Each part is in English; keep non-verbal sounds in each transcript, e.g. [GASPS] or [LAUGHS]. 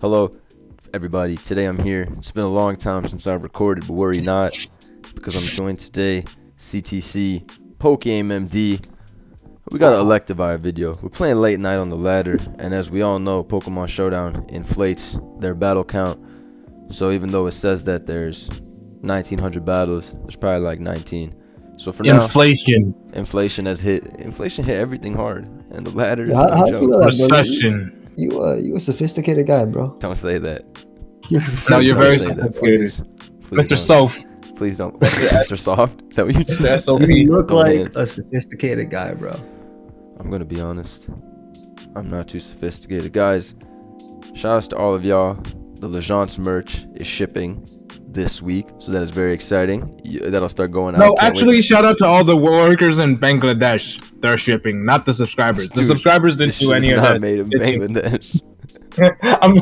Hello, everybody. Today I'm here. It's been a long time since I've recorded, but worry not, because I'm joined today, CTC, PokeaimMD. We got an Electivire video. We're playing late night on the ladder, and as we all know, Pokemon Showdown inflates their battle count. So even though it says that there's 1900 battles, there's probably like 19. So for now, Inflation, inflation has hit. Inflation hit everything hard, and the ladder is How- no joke. know that, recession. You uh, you a sophisticated guy, bro. Don't say that. You're No, you're Don't very say that, complicated. please. Please Mr. don't. Soft. Please don't. Mr. Soft. Is that what you just said? so You look Don't like dance. a sophisticated guy, bro. I'm gonna be honest. I'm not too sophisticated, guys. Shout outs to all of y'all. The Legence merch is shipping this week, so that is very exciting. That'll start going out. No, Can't wait actually, shout out to all the workers in Bangladesh. They're shipping, not the subscribers. The subscribers didn't do shit is any of not that. made in Bangladesh. [LAUGHS] [LAUGHS] I'm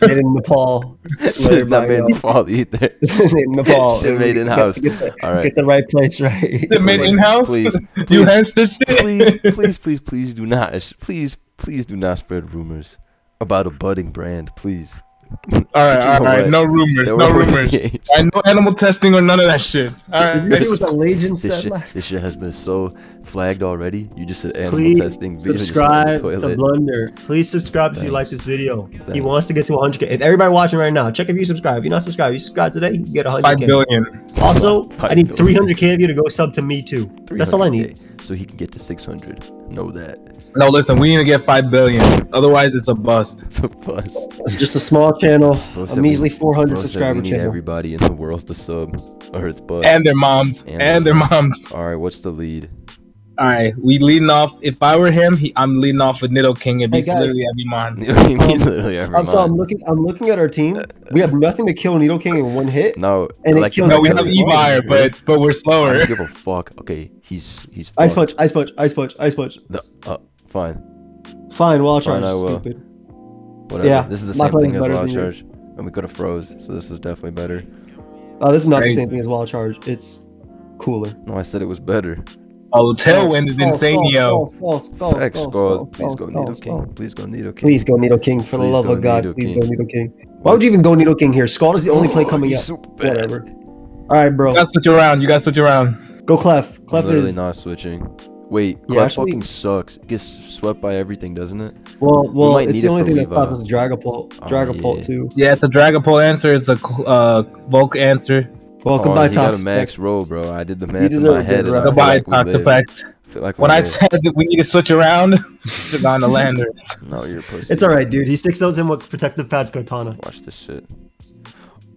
Made in Nepal. Shit [LAUGHS] is not made in Nepal either. made in Nepal. Shit made in house. Get, the, All right. get the right place right. Is made in house? please, you please, hatched shit? please, please, please, please do not. Please, please do not spread rumors about a budding brand, please. [LAUGHS] All right, You know all right. what? No rumors. There No rumors. [LAUGHS] age. I no animal testing or none of that shit. [LAUGHS] All Did you see what the legend This said shit, last this shit has been so flagged already. You just said animal Please testing. video just went in the subscribe to toilet. Blunder. Please subscribe if you like this video. He wants to get to 100k. If everybody watching right now, check if you subscribe. If you're not subscribed, you subscribe today, you can get Five 100k. billion. Also, Five I need 300k of you to go sub to me too. That's all I need. 300K, So he can get to 600. Know that. No, listen. We need to get five billion. Otherwise, it's a bust. It's a bust. It's just a small channel, Bro a measly we- 400 bro subscriber we need channel. everybody in the world to sub, or it's bust. And their moms. And- And their moms. All right, what's the lead? All right, we leading off. If I were him, he, I'm leading off with Nido King. It Hey, beats guys. literally every mon. [LAUGHS] He's literally every I'm so I'm looking. I'm looking at our team. We have nothing to kill Nidoking in one hit. No, And it like, kills No, we have it. Evire, but but we're I slower. don't give a fuck. Okay, he's he's Ice punch, ice punch, ice punch, ice punch. The, uh, fine, Fine, wild Fine. I will. Stupid. whatever. Yeah, this is the same thing as better wild than charge, and we could have froze. So this is definitely better. Oh, this is not Crazy. the same thing as wild charge. It's cooler. No, I said it was better. Oh, Tailwind is Skull, skull, Insanio. Facts, God. Please go Needle. King. Please go Nidoking. Please go Nidoking for the love of God. Please go Nidoking. Why would you even go Nidoking here? Scald is the only play coming He's out. super bad. Whatever. All right, bro. You guys switch around. You guys switch around. Go Clef. I'm Clef literally is not switching. Wait, Yeah, Clef actually- fucking sucks. Gets swept by everything, doesn't it? well. Well, might it's the only for thing that Weavile. stops us. Dragapult. Oh, Dragapult yeah. too. Yeah, it's a Dragapult answer. It's a uh Volk answer. Well, oh, goodbye, he got a max roll, bro. I did the math in my head. good and I round. Goodbye, like. Toxapex. like When I said that we need to switch around, [LAUGHS] should gone to [LAUGHS] Landers. no, you're a pussy. It's alright, dude. He sticks those in with protective pads Kartana. Watch this shit.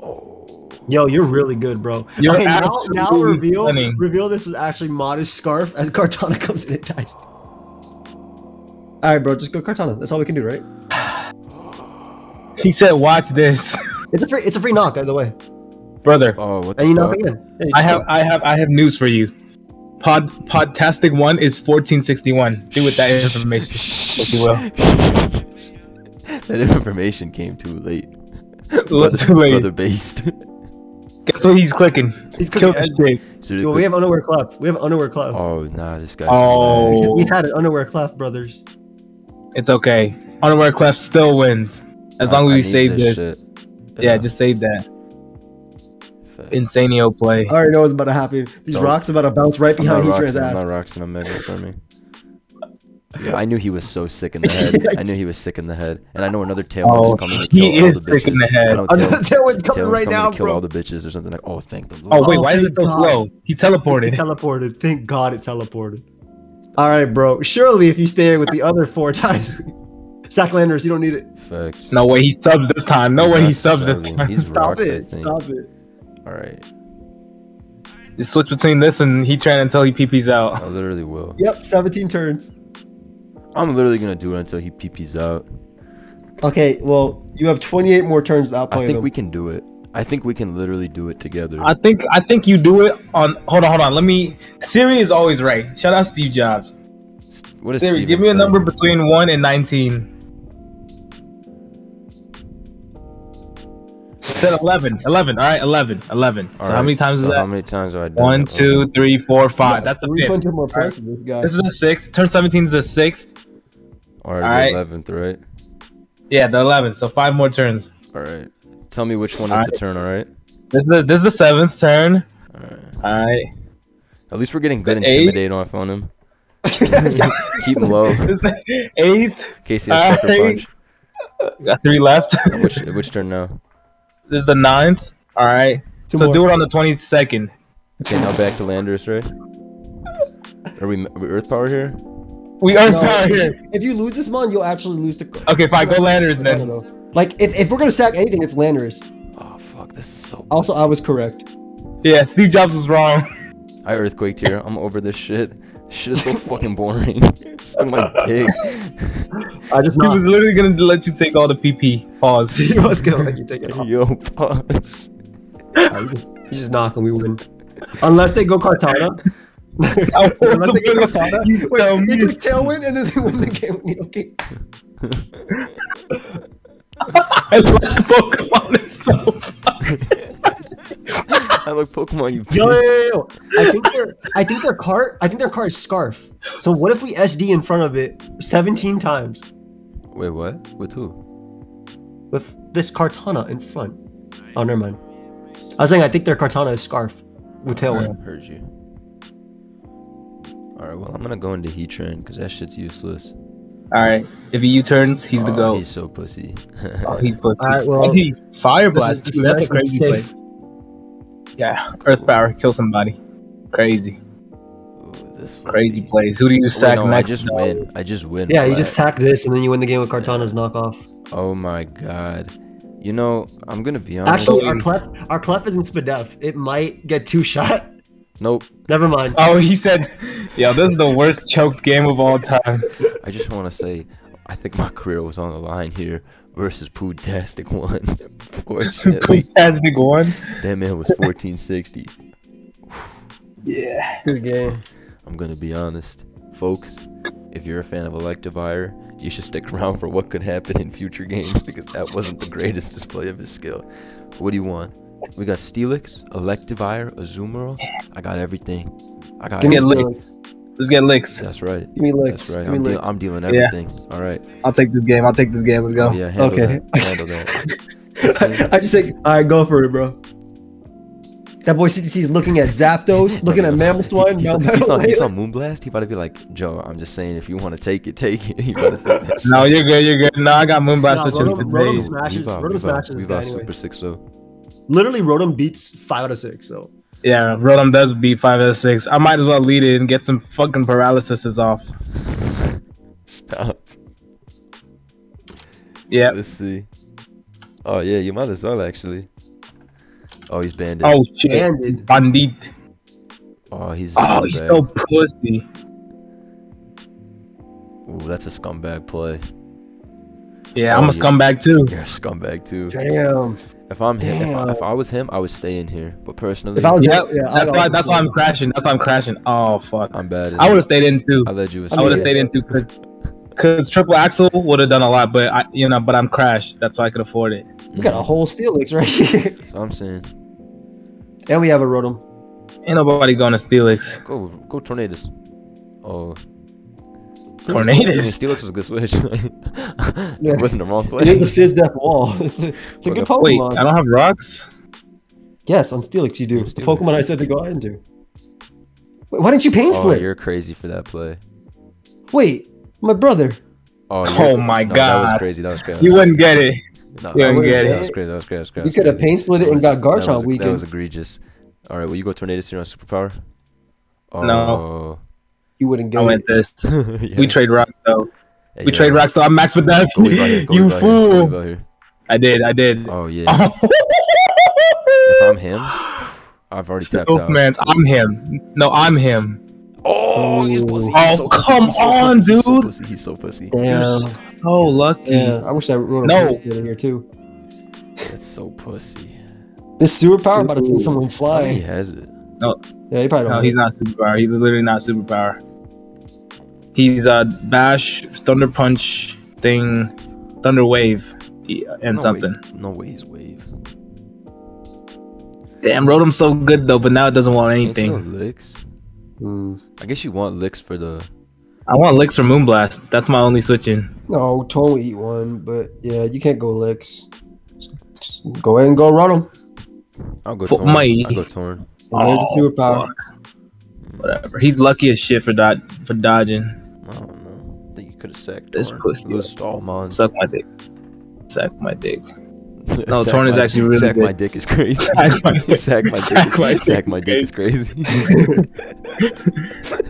Oh, Yo, you're really good, bro. You're okay, now, now reveal stunning. reveal this is actually modest scarf as Kartana [LAUGHS] comes in and dies. All right, bro. Just go Kartana. That's all we can do, right? He said, "Watch this, It's a free. It's a free knock, by the way. Brother. oh, what And you knock fuck? it in. I have. I have, I have news for you. Pod, Podtastic one is 1461. Do with that information what you will. [LAUGHS] That information came too late. [LAUGHS] Well, too late. Brother based. [LAUGHS] Guess what he's clicking? He's clicking the shit. So Dude, we have unaware clef. We have unaware clef. oh, nah, this guy. Oh. We had it unaware clef, brothers. It's okay. Unaware Clef still wins as long as we save this. Shit. Yeah, just save that. Fact. Insanio play. I already know what's about to happen. These Don't- rocks about to bounce right I'm not behind Heatran's Roxanne, I'm ass. not Roxanne, I'm Mega for me. [LAUGHS] Yeah, I knew he was so sick in the [LAUGHS] head. I knew he was sick in the head, and I know another tailwind Oh, is coming to he all is the sick in the head. I know Another Tail- tailwind's coming Tailwind's right coming now, to kill bro. all the bitches or something like. Oh, thank the Lord. Oh wait, Oh, why is it so God. slow? He teleported. He teleported. teleported. Thank God it teleported. All right, bro. Surely, if you stay with the other four times, [LAUGHS] Sacklanders, you don't need it. Facts. no way he subs this time. No He's way he not subs this time. He's Stop rocks, it. Stop it. All right, Just switch between this and Heatran until he PP's out. I literally will. Yep, 17 turns. I'm literally gonna do it until he PP's out. Okay, well, you have 28 more turns to outplay I think them. we can do it. I think we can literally do it together. I think I think you do it on. Hold on, hold on. Let me. Siri is always right. Shout out Steve Jobs. what is Siri, Steven give me a number between one and nineteen. Said 11. 11. All right, 11. 11. All so how many times so is that? How many times have I done One, that? two, three, four, five. That's the fifth. 300 more All right. points than this guy. This is the sixth. Turn 17 is the sixth. All right, Alright. eleventh, right? Yeah, the 11th. So five more turns. All right. Tell me which one is Alright. the turn. All right. This is the this is the seventh turn. All right. All right. At least we're getting good The eighth? intimidate off on him. [LAUGHS] Keep him low in This [LAUGHS] is eighth. case he has sucker Alright. punch. Got three left. Which which turn now? This is the ninth. All right. Two so more. do it on the 22nd. Okay, now back to Landers, right? Are we, are we Earth Power here? We Earth No, power here. If you lose this mon, you'll actually lose the. Okay, fine. Go Landers I don't then. Like if, if we're gonna sack anything, it's Landers. Oh fuck, this is so. Also, pussy. I was correct. Yeah, Steve Jobs was wrong. I earthquaked here. I'm over this shit. This shit is so fucking boring. [LAUGHS] Suck my dick. I just He was literally gonna let you take all the PP. Pause. [LAUGHS] he was gonna let you take it. off. Yo, pause. He's just not gonna we win. Unless they go Kartana. [LAUGHS] I Unless they go Kartana. You Wait, tell they me. do tailwind and then they win the game. with Nidoking. I like Pokemon. It's [LAUGHS] so funny. [LAUGHS] I like Pokemon. You. Yo, yo, bitch. yo, yo. I think their I think their cart I think their cart is scarf. So what if we SD in front of it 17 times Wait, what? With who? with this Kartana in front? Oh, never mind. I was saying I think their Kartana is scarf with tailwind. Heard you. All right. Well, I'm gonna go into Heatran because that shit's useless. All right. If he U-turns, he's the Oh, goat. He's so pussy. Oh, he's pussy. All right, well, he fire blast. It's too. That's nice a and crazy play. safe. Yeah, Earth power, kill somebody. Crazy, Ooh, this crazy fucking- plays. Who do you oh, Wait, sack no, I just though? win. I just win. Yeah, you just sack this and then you win the game with Kartana's knockoff. Oh my god. You know, I'm gonna be honest. Actually, our clef our clef is in Spadef. It might get two [LAUGHS] shot. Nope. Never mind. Oh, he said, "Yo, this is the worst choked game of all time." I just want to say, I think my career was on the line here versus Pootastic one. [LAUGHS] Fortunately, Fantastic one. that man was 1460. Yeah. Good game. I'm gonna be honest, folks. If you're a fan of Electivire, you should stick around for what could happen in future games because that wasn't the greatest display of his skill. What do you want? We got Steelix, Electivire, Azumarill. I got everything. I got Give me Get everything. Let's get licks. That's right. Give me licks. That's right. I'm, deal- licks. I'm dealing Yeah. everything. All right. I'll take this game. I'll take this game. Let's go. Oh yeah. Handle Okay. that. Handle that. [LAUGHS] I just say, all right, go for it, bro. That boy CTC is looking at Zapdos, [LAUGHS] looking at Mamoswine, He's, on, Melmetal, he's, on, he's [LAUGHS] on Moonblast. He about to be like, Joe. I'm just saying, if you want to take it, take it. He about to say that. No, you're good. You're good. No, I got Moonblast Nah, switching Rotom- Rotom smashes. We've out, Rotom uh, smashes we've this out guy anyway. Super Six so. Literally, Rotom beats five out of six. So Yeah, Rotom does beat five out of six. I might as well lead it and get some fucking paralysis off. Stop. Yeah. Let's see. Oh yeah, you might as well actually. Oh, he's banned. it. Oh shit. banded. Bandit. Oh, he's. Oh, he's so pussy. Ooh, that's a scumbag play. Yeah, Oh, I'm a yeah. scumbag too. You're a scumbag too. Damn. If I'm him, if I, if I was him, I would stay in here. But personally, If I was, Yep, yeah, I'd That's why. That's why I'm crashing. That's why I'm crashing. Oh fuck. I'm bad. I would have stayed in too. I led you. I would have yeah. stayed in too because because triple axel would have done a lot, but I you know but I'm crashed. That's why I could afford it. We got a mm. whole Steelix right here, [LAUGHS] So I'm saying, and we have a Rotom. Ain't nobody going to Steelix. go go tornadoes. Oh, I mean, Tornadoes. Steelix was a good switch. [LAUGHS] Yeah. It wasn't the wrong play. It is the Fizz Death Wall. [LAUGHS] It's a, it's a good Wait, I don't have rocks. yes, on Steelix you do. Yeah, The Pokemon I said to go into. Wait, why didn't you pain Oh, split? you're crazy for that play. Wait, my brother. Oh, Oh my no, That was crazy. That was crazy. You wouldn't get it. No, you that, was wouldn't crazy. get that it. was crazy. That was crazy. That was crazy. You could have pain split it and got That Garchomp was- That was egregious. All right, will you go tornadoes here on superpower? Oh, No. You wouldn't get I it. went this. [LAUGHS] yeah. We trade rocks though. Hey, We yeah. trade rocks. So I'm max with that. Go here, go You Weave out here, go fool. Here. I did. I did. Oh yeah. [LAUGHS] If I'm him, I've already tapped Both out. man's. I'm him. No, I'm him. Oh, he's pussy. Oh, He's so pussy. come He's so on, pussy. He's so dude. pussy. He's so pussy. Damn. So oh, lucky. Yeah, I wish I wrote a No. pain split in here too. That's so pussy. This superpower about to send someone fly. He has it. Yeah, he probably don't. No, he's not superpower. He's literally not superpower. He's uh bash, thunder punch thing, thunder wave, and no something. Way, no way he's wave. Damn, Rotom's so good though, but now it doesn't want anything. know licks. Mm. I guess you want licks for the I want licks for Moonblast. That's my only switching. No, Torn will eat one, but yeah, you can't go licks. Just go ahead and go run them. I'll go For torn. my- I'll go torn. And there's Oh, a superpower. fuck. Whatever. He's lucky as shit for dod- for dodging. I don't know. I think you could have sacked This torn. pussy. Those stall mons. Suck my dick. Suck my dick. [LAUGHS] no, torn is actually really sack good. my dick is crazy. [LAUGHS] Sack my [LAUGHS] dick. sack my dick. Sack my is- sack my dick is crazy.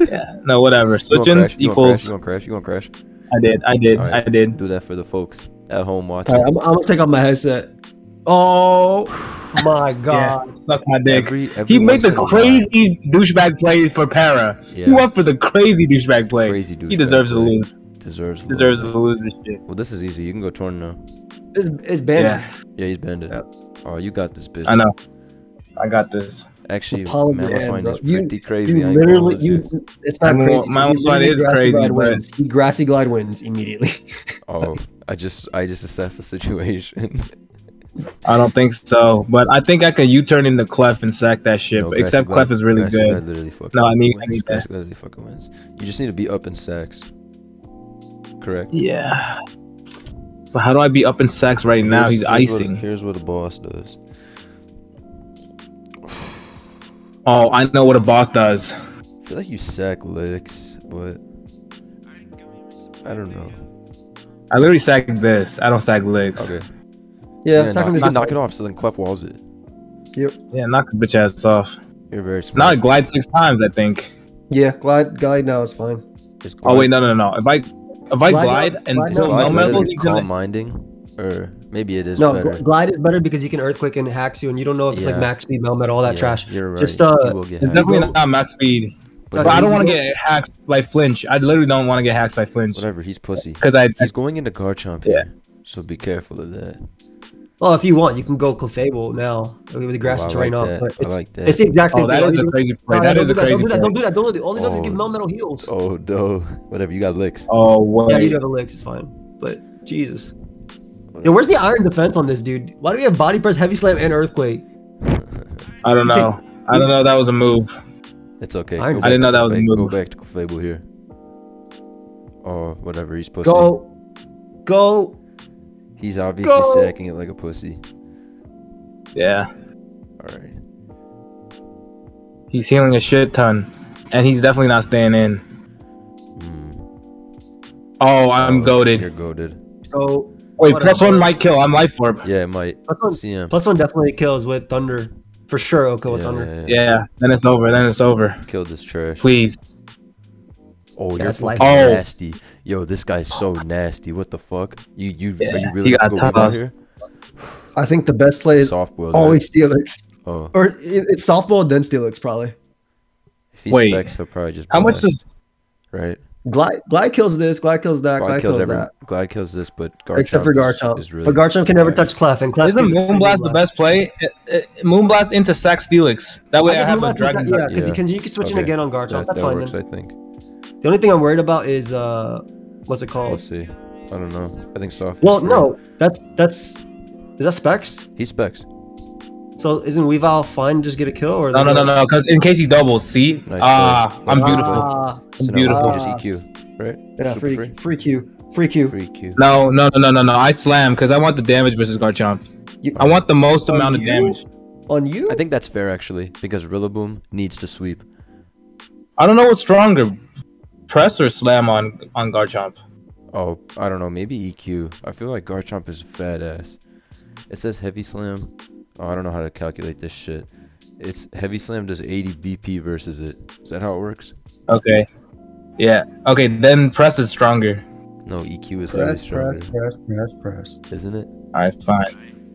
Yeah. No, whatever. You gonna Switchings crash? You gonna equals. crash? You gonna crash? You gonna crash? I did. I did. Alright. I did. Do that for the folks at home watching. All right, I'm, I'm gonna take off my headset. Oh my Yeah. god! Suck my dick. Every, every He made the in a crazy douchebag play for Para. Yeah. He went for the crazy douchebag play. Crazy he douchebag deserves to lose. Deserves. He deserves lose. to lose this shit. Well, this is easy. You can go torn now. It's, it's banded. Yeah. Yeah, he's banded. Yep. Oh, you got this bitch. I know. I got this. Actually, The palm of man, your my hand, swine bro. is You- pretty crazy. You I ain't gonna literally, you. you. It's not My- crazy. my You one is grassy crazy, glide but- wins. Grassy glide wins immediately. [LAUGHS] Oh, I just, I just assessed the situation. [LAUGHS] I don't think so, but I think I could U-turn into Clef and sack that shit. No, except Clef is really good. Literally fucking No, I need- I wins. need that. Literally fucking wins. You just need to be up in sacks. Correct. Yeah. But how do I be up in sacks right now? He's here's what- icing. here's what a boss does. Oh, I know what a boss does. I feel like you sack licks, but I don't know. I literally sack this. I don't sack licks. Okay. Yeah, knock, second this knock it off, so then Clef walls it. Yep. Yeah, knock the bitch ass off. You're very Now smart. I glide six times, I think. Yeah, glide glide now is fine. Just Oh wait, no, no, no. If I if I Glide glide and glide Is now kill no metal, than he's calm minding, or maybe it is No, better. glide is better because you can earthquake and hacks you, and you don't know if it's like max speed, melmet, all that Yeah, trash. You're right. Just, uh, you will get It's hacked. definitely not max speed. But But I don't want to get hacked by flinch. I literally don't want to get hacked by flinch whatever. He's pussy. because I. He's going into Garchomp Yeah. here, so be careful of that. Well, if you want, you can go Clefable now with the grassy Oh, I terrain like off. that. But I it's, like that. it's the exact oh, same Oh, thing. that All is a crazy play. No, That a do that, crazy Don't do that. play. Don't do that. Don't do that. All it does is give Oh. melmetal heals. Oh no, whatever. You got licks. Oh wait. Yeah, you do have licks. It's fine. But Jesus. Yo, where's the iron defense on this dude? Why do we have body press, heavy slam, and earthquake? [LAUGHS] I don't know. I don't know. That was a move. It's okay. I- Go I back didn't know that was a Clefable- Go back to Clefable here. Oh, whatever. He's pussy. Go, go. He's obviously Go. sacking it like a pussy. Yeah. All right. He's healing a shit ton, and he's definitely not staying in. Mm. Oh, I'm Oh, goaded. You're goaded. Go. Wait, plus one might kill. I'm life orb. Yeah, it might. Plus one, CM. plus one definitely kills with thunder. For sure, it'll kill with yeah, thunder. yeah, yeah. Yeah. Then it's over. Then it's over. Kill this trash. Please. Oh, you're That's fucking life. Oh. nasty. Yo, this guy's so nasty. What the fuck? You you Yeah, are you he really got gonna go Weavile here? I think the best play is Soft boil. always Steelix. Oh, Or it- it's softball, then Steelix, probably. if he Wait. specs, he'll probably just. How much blast, is? right? Glide, glide kills this, glide kills that, glide, Glide kills, kills every. that. Glide kills this, but Garchomp Except for is- Garchomp. Is really, but Garchomp can never yeah. touch Clef, and Clef Isn't Moonblast the best play? Uh, uh, Moonblast into Sack Steelix. That way I, guess have a dragon. yeah, because Yeah. you can you can switch in again on Garchomp. That, That's that fine works, then. I think. The only thing I'm worried about is uh, what's it We'll called? see. I don't know. I think soft. Well, no, that's that's is that specs. He specs. So isn't Weavile fine? Just get a kill or No, no, no, no. Because in case he doubles, see? Nice Ah. I'm Nice beautiful. Ah, So now beautiful. Just EQ, right? yeah, free, free. free Q, free Q. Free Q. No, no, no, no, no, no. I slam because I want the damage versus Garchomp. You- I want the most On amount of you? damage. On you? I think that's fair actually, because Rillaboom needs to sweep. I don't know what's stronger, press or slam on on Garchomp. Oh, I don't know. Maybe EQ. I feel like Garchomp is fat ass. It says heavy slam. Oh, I don't know how to calculate this shit. It's heavy slam does 80 BP versus it. Is that how it works? Okay. Yeah. Okay. Then press is stronger. No, EQ is really press, stronger, press, press, press, press. isn't it? All right. Fine.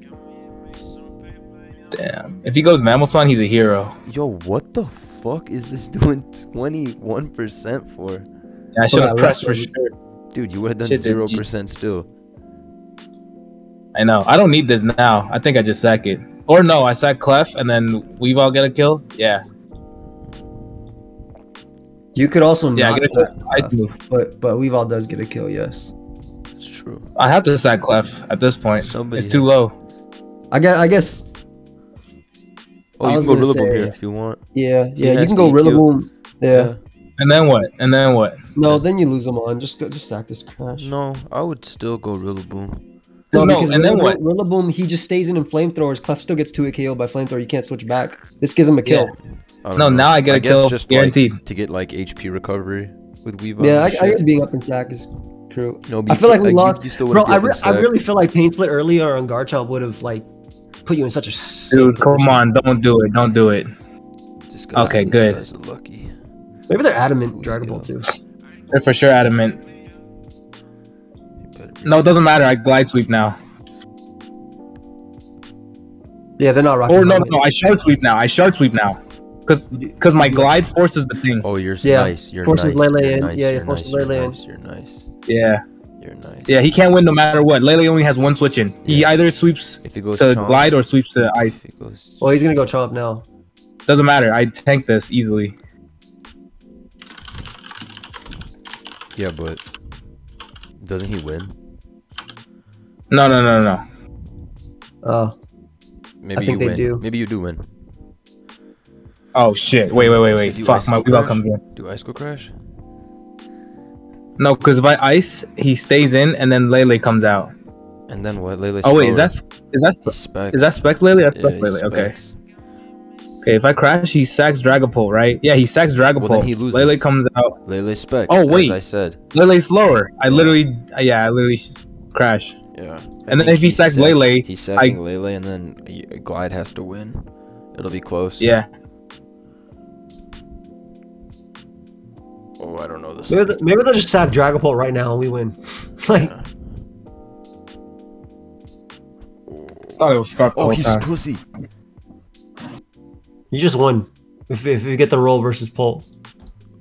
Damn. If he goes Mammothon, he's a hero. Yo, what the fuck is this [LAUGHS] doing 21% for? Yeah, I should have pressed for sure. Dude, you would have done 0% still. I know. I don't need this now. I think I just sack it. Or no, I sack Clef and then we've all get a kill. Yeah. You could also Yeah. not Get a sack kill. Ice Clef, move. but but Weavile does get a kill. Yes. It's true. I have to sack Clef at this point. Somebody it's too low. I guess I guess Oh, I you can go gonna Rillaboom here if you want. yeah yeah you has can go EQ. Rillaboom. Yeah. And then what? And then what? No, then you lose them on. Just go, just sack this crash. No, I would still go Rillaboom. No, No, because and then what? Rillaboom, he just stays in in flamethrowers. Clef still gets two hit KO by flamethrower. You can't switch back. This gives him a kill. I don't No, know. now I get a guess kill, just guaranteed. Like, to get like HP recovery with Weavile. Yeah, I, I shit. guess being up in sack is true. No, I feel like we you- lost. You, still Bro, I, be re- I really feel like Pain Split earlier on Garchomp would have like put you in such a sick Dude, come position. on, don't do it. Don't do it. This guy's- Okay, good. guy's lucky. Maybe they're adamant Dragon Ball too. They're for sure adamant. He better be- No, it doesn't matter. I glide sweep now. Yeah, they're not rocking. Or no, Helmet. no, I shark sweep now. I shark sweep now. Cause, cause my glide forces the thing. Oh, you're Yeah, nice. You're forces nice. Lele in. Nice. Yeah, yeah, you're forces nice. You're Lele in. nice. You're nice. Yeah, You're nice. yeah. He can't win no matter what. Lele only has one switch in. He either sweeps If he goes to Chomp, glide or sweeps to ice. if he goes, Well, he's gonna go Chomp now. Doesn't matter. I tank this easily. yeah, but doesn't he win? No, no, no, no. Oh, Maybe think you they win. do. Maybe you do win. Oh shit! Wait, wait, wait, wait. So do Fuck, my go Weavile crash? comes in. Do icicle crash? No, because by ice, he stays in, and then Lele comes out. And then what? Lele. Oh wait, is that is that specs. is that Specs Lele? That's Yeah, Lele. Okay. Okay, if I crash, he sacks Dragapult, right? Yeah, he sacks Dragapult. Well, then he loses. Lele comes out. Lele specs. Oh, wait. As I said. Lele's slower. I literally, yeah, I literally just crash. Yeah. I And then if he sacks sack- Lele, he's sacking Lele, and then Glide has to win. It'll be close. Yeah. Oh, I don't know this. maybe, th- maybe they'll just sack Dragapult right now and we win. [LAUGHS] like, Thought it was Scarf Oh, he's time. pussy. you just won. If, if you get the roll versus Pole.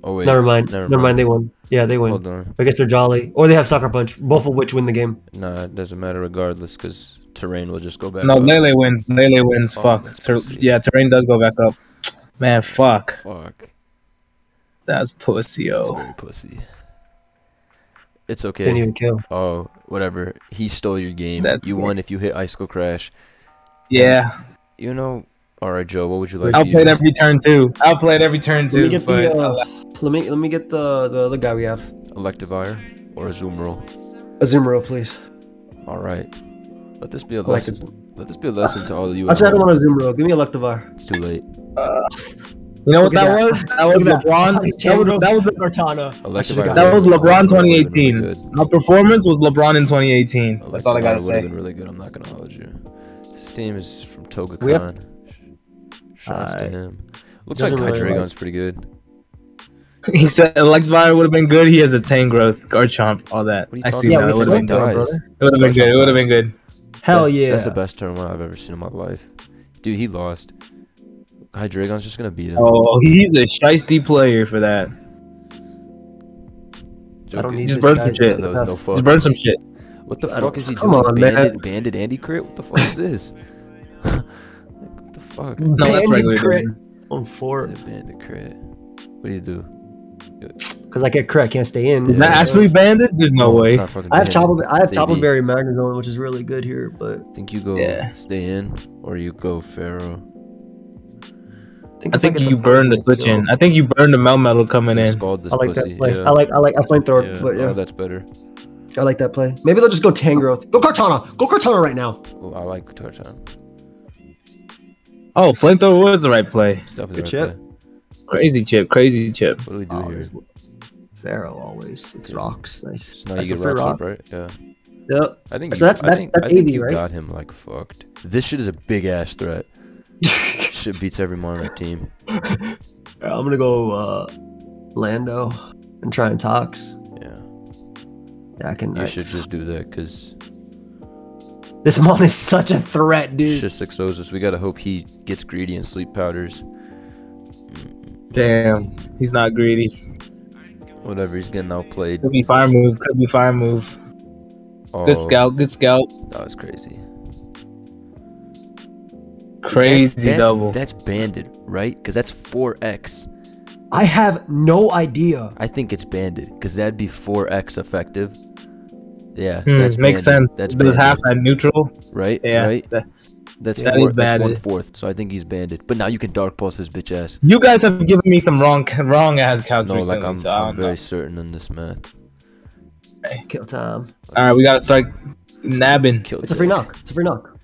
Oh wait. never mind. Never, Never, mind. They won. Yeah, they win. Hold on. I guess they're Jolly. Or they have sucker Punch. Both of which win the game. Nah, it doesn't matter regardless, because terrain will just go back. No, up. Lele wins. Lele wins. Oh, fuck. Ter- yeah, terrain does go back up. Man, fuck. Fuck. That's pussy, Oh, yo. very pussy. It's okay. Didn't okay. even kill. Oh, whatever. He stole your game. That's you cool. won if you hit Icicle Crash. Yeah. You know. All right, Joe. What would you like? I'll to play it every turn too. I'll play it every turn too. Let me too. get But the. Uh, let me let me get the the other guy we have. Electivire or a Zoom roll. Azumarill, please. All right. Let this be a I like lesson. Let this be a lesson to all of you. at Actually, I don't want a Azumarill. Give me a Electivire. It's too late. You know what that, that. was? That was Look at that. LeBron. That was, that was Kartana. I should've Electivire got that was LeBron Electivire would've been 2018. really. My performance was LeBron in 2018. That's all I gotta Electivire would've say. been really good. I'm not gonna hold you. This team is from Toga We have- Khan. Shouts to him. Looks like Doesn't really pretty good. He said Electivire would have been good. He has a Tang growth, Garchomp, all that. What I see Yeah, that. It would have been flipped good. it, dies. brother. It would have been good. It would have been good. Hell yeah. That's the best turn one I've ever seen in my life. Dude, he lost. Hydreigon's just gonna beat him. Oh, he's a shiesty player for that. I don't need Just this burn guy. some shit. There was no Just burn some shit. What the I fuck is he come doing? on, man. banded, banded Andy crit? What the fuck is this? like, [LAUGHS] what the fuck? No, that's Bandit regular. crit. On four. Yeah, banded crit. What do you do? Because I get crit, I can't stay in. Is that actually banded? There's no it's way. I have banded. Chopper. I have It's Chopper AD. Berry Magnezone, which is really good here. But I Think you go Yeah. stay in or you go Pharaoh? I think, I think get you burned the poison switch kill- in. I think you burned the Melmetal coming in. I like pussy. that play. Yeah. I like I like I flamethrower, yeah. but yeah, Oh, that's better. I like that play. Maybe they'll just go Tangrowth. Go Kartana. Go Kartana right now. Oh, I like Tartan. Oh, flamethrower was the right play. It's Good right chip. play. Crazy chip, crazy chip. What do we do Oh, here? Pharaoh always. It's rocks. Nice. So now That's you get rocks rock. up, right? Yeah. Yep. I think So you, that's- I that's- think, that's I think 80, you right? got him like fucked. This shit is a big ass threat. [LAUGHS] shit beats everyone on our team. Yeah, I'm gonna go uh, Lando and try and tox. Yeah. Yeah, I can. You I- should just do that because This mon is such a threat, dude. shit six O's. We gotta hope he gets greedy and sleep powders. Damn, he's not greedy. Whatever, he's getting outplayed. Could be fire move. Could be fire move. Oh, Good scout. Good scout. That was crazy. Crazy that's, that's, double. That's banded, right? Because that's 4x. I have no idea. I think it's banded because that'd be 4x effective. Yeah, Hmm, that's makes banded. sense. That's Does banded, half at neutral? right? Yeah. Right. that- That's That four, is that's one banded. fourth. So I think he's banded. But now you can dark pulse his bitch ass. You guys have given me some wrong, [LAUGHS] wrong ass No, calculations. like I'm, so I I'm don't know. very certain in this math. Kill time. All right, we gotta start nabbing. Kill It's a free knock. It's a free knock.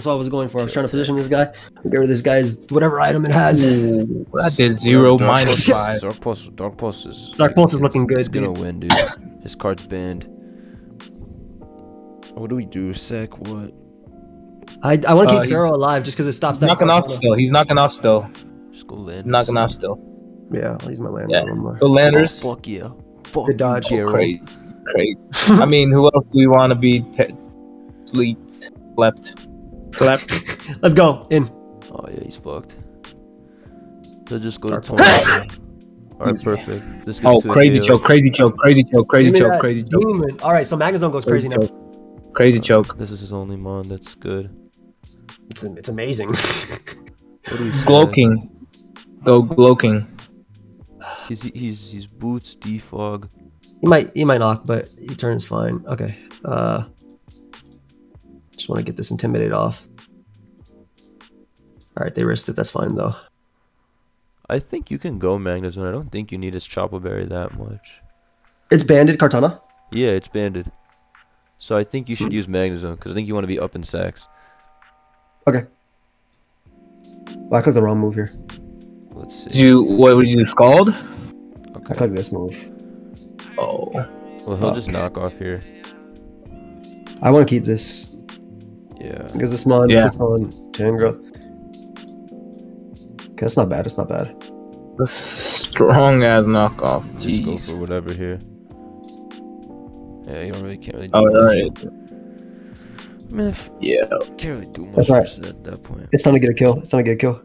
That's what I was going for. I was trying to position this guy. Get rid of this guy's whatever item it has. Ooh, that zero Dark minus five. [LAUGHS] Dark pulse, dark pulse is. Dark Pulse is looking good, It's gonna dude. win, dude. His card's banned. What do we do? Sec what? I, I want to Uh, keep he- Pharaoh alive just because it stops He's that. knocking off still. He's knocking off still. Just go land. Knocking off still. Yeah, I'll use my land Yeah. one more. Go Landers. Oh, fuck yeah. Fuck Good dodge. you, Oh, Garo. crazy, crazy. [LAUGHS] I mean, who else do we want to be? Te- sleep, slept, slept. [LAUGHS] Let's go in. Oh yeah, he's fucked. He'll just go to Dark 20. Alright, perfect. This Oh, gets to a crazy KO. choke, crazy choke, crazy choke, crazy choke, crazy choke, demon. All right, so Magnezone goes crazy now. choke, crazy choke. This is his only mon. That's good. It's, it's amazing. What do we say? Go Glow King. He's he's he's boots defog. he might he might knock, but he turns fine. Okay. Uh, just want to get this intimidate off. All right, they risked it. That's fine though. I think you can go Magnezone. I don't think you need his Chople Berry that much. It's banded Kartana. Yeah, it's banded. So I think you Hmm. should use Magnezone because I think you want to be up in sacks. Okay. Well, I clicked the wrong move here. Let's Did see. you what would you scald? Okay. I Okay. clicked this move. Oh, Well, he'll Fuck. just knock off here. I want to keep this Yeah. because this mon Yeah. sits on Tangrowth. Okay, that's not bad. It's not bad. the strong ass knockoff. Just go for whatever here. Yeah, you don't really can't really do Oh, much. alright. I mean, if, Yeah. can't really do much That's right. versus at that point. It's time to get a kill. It's time to get a kill.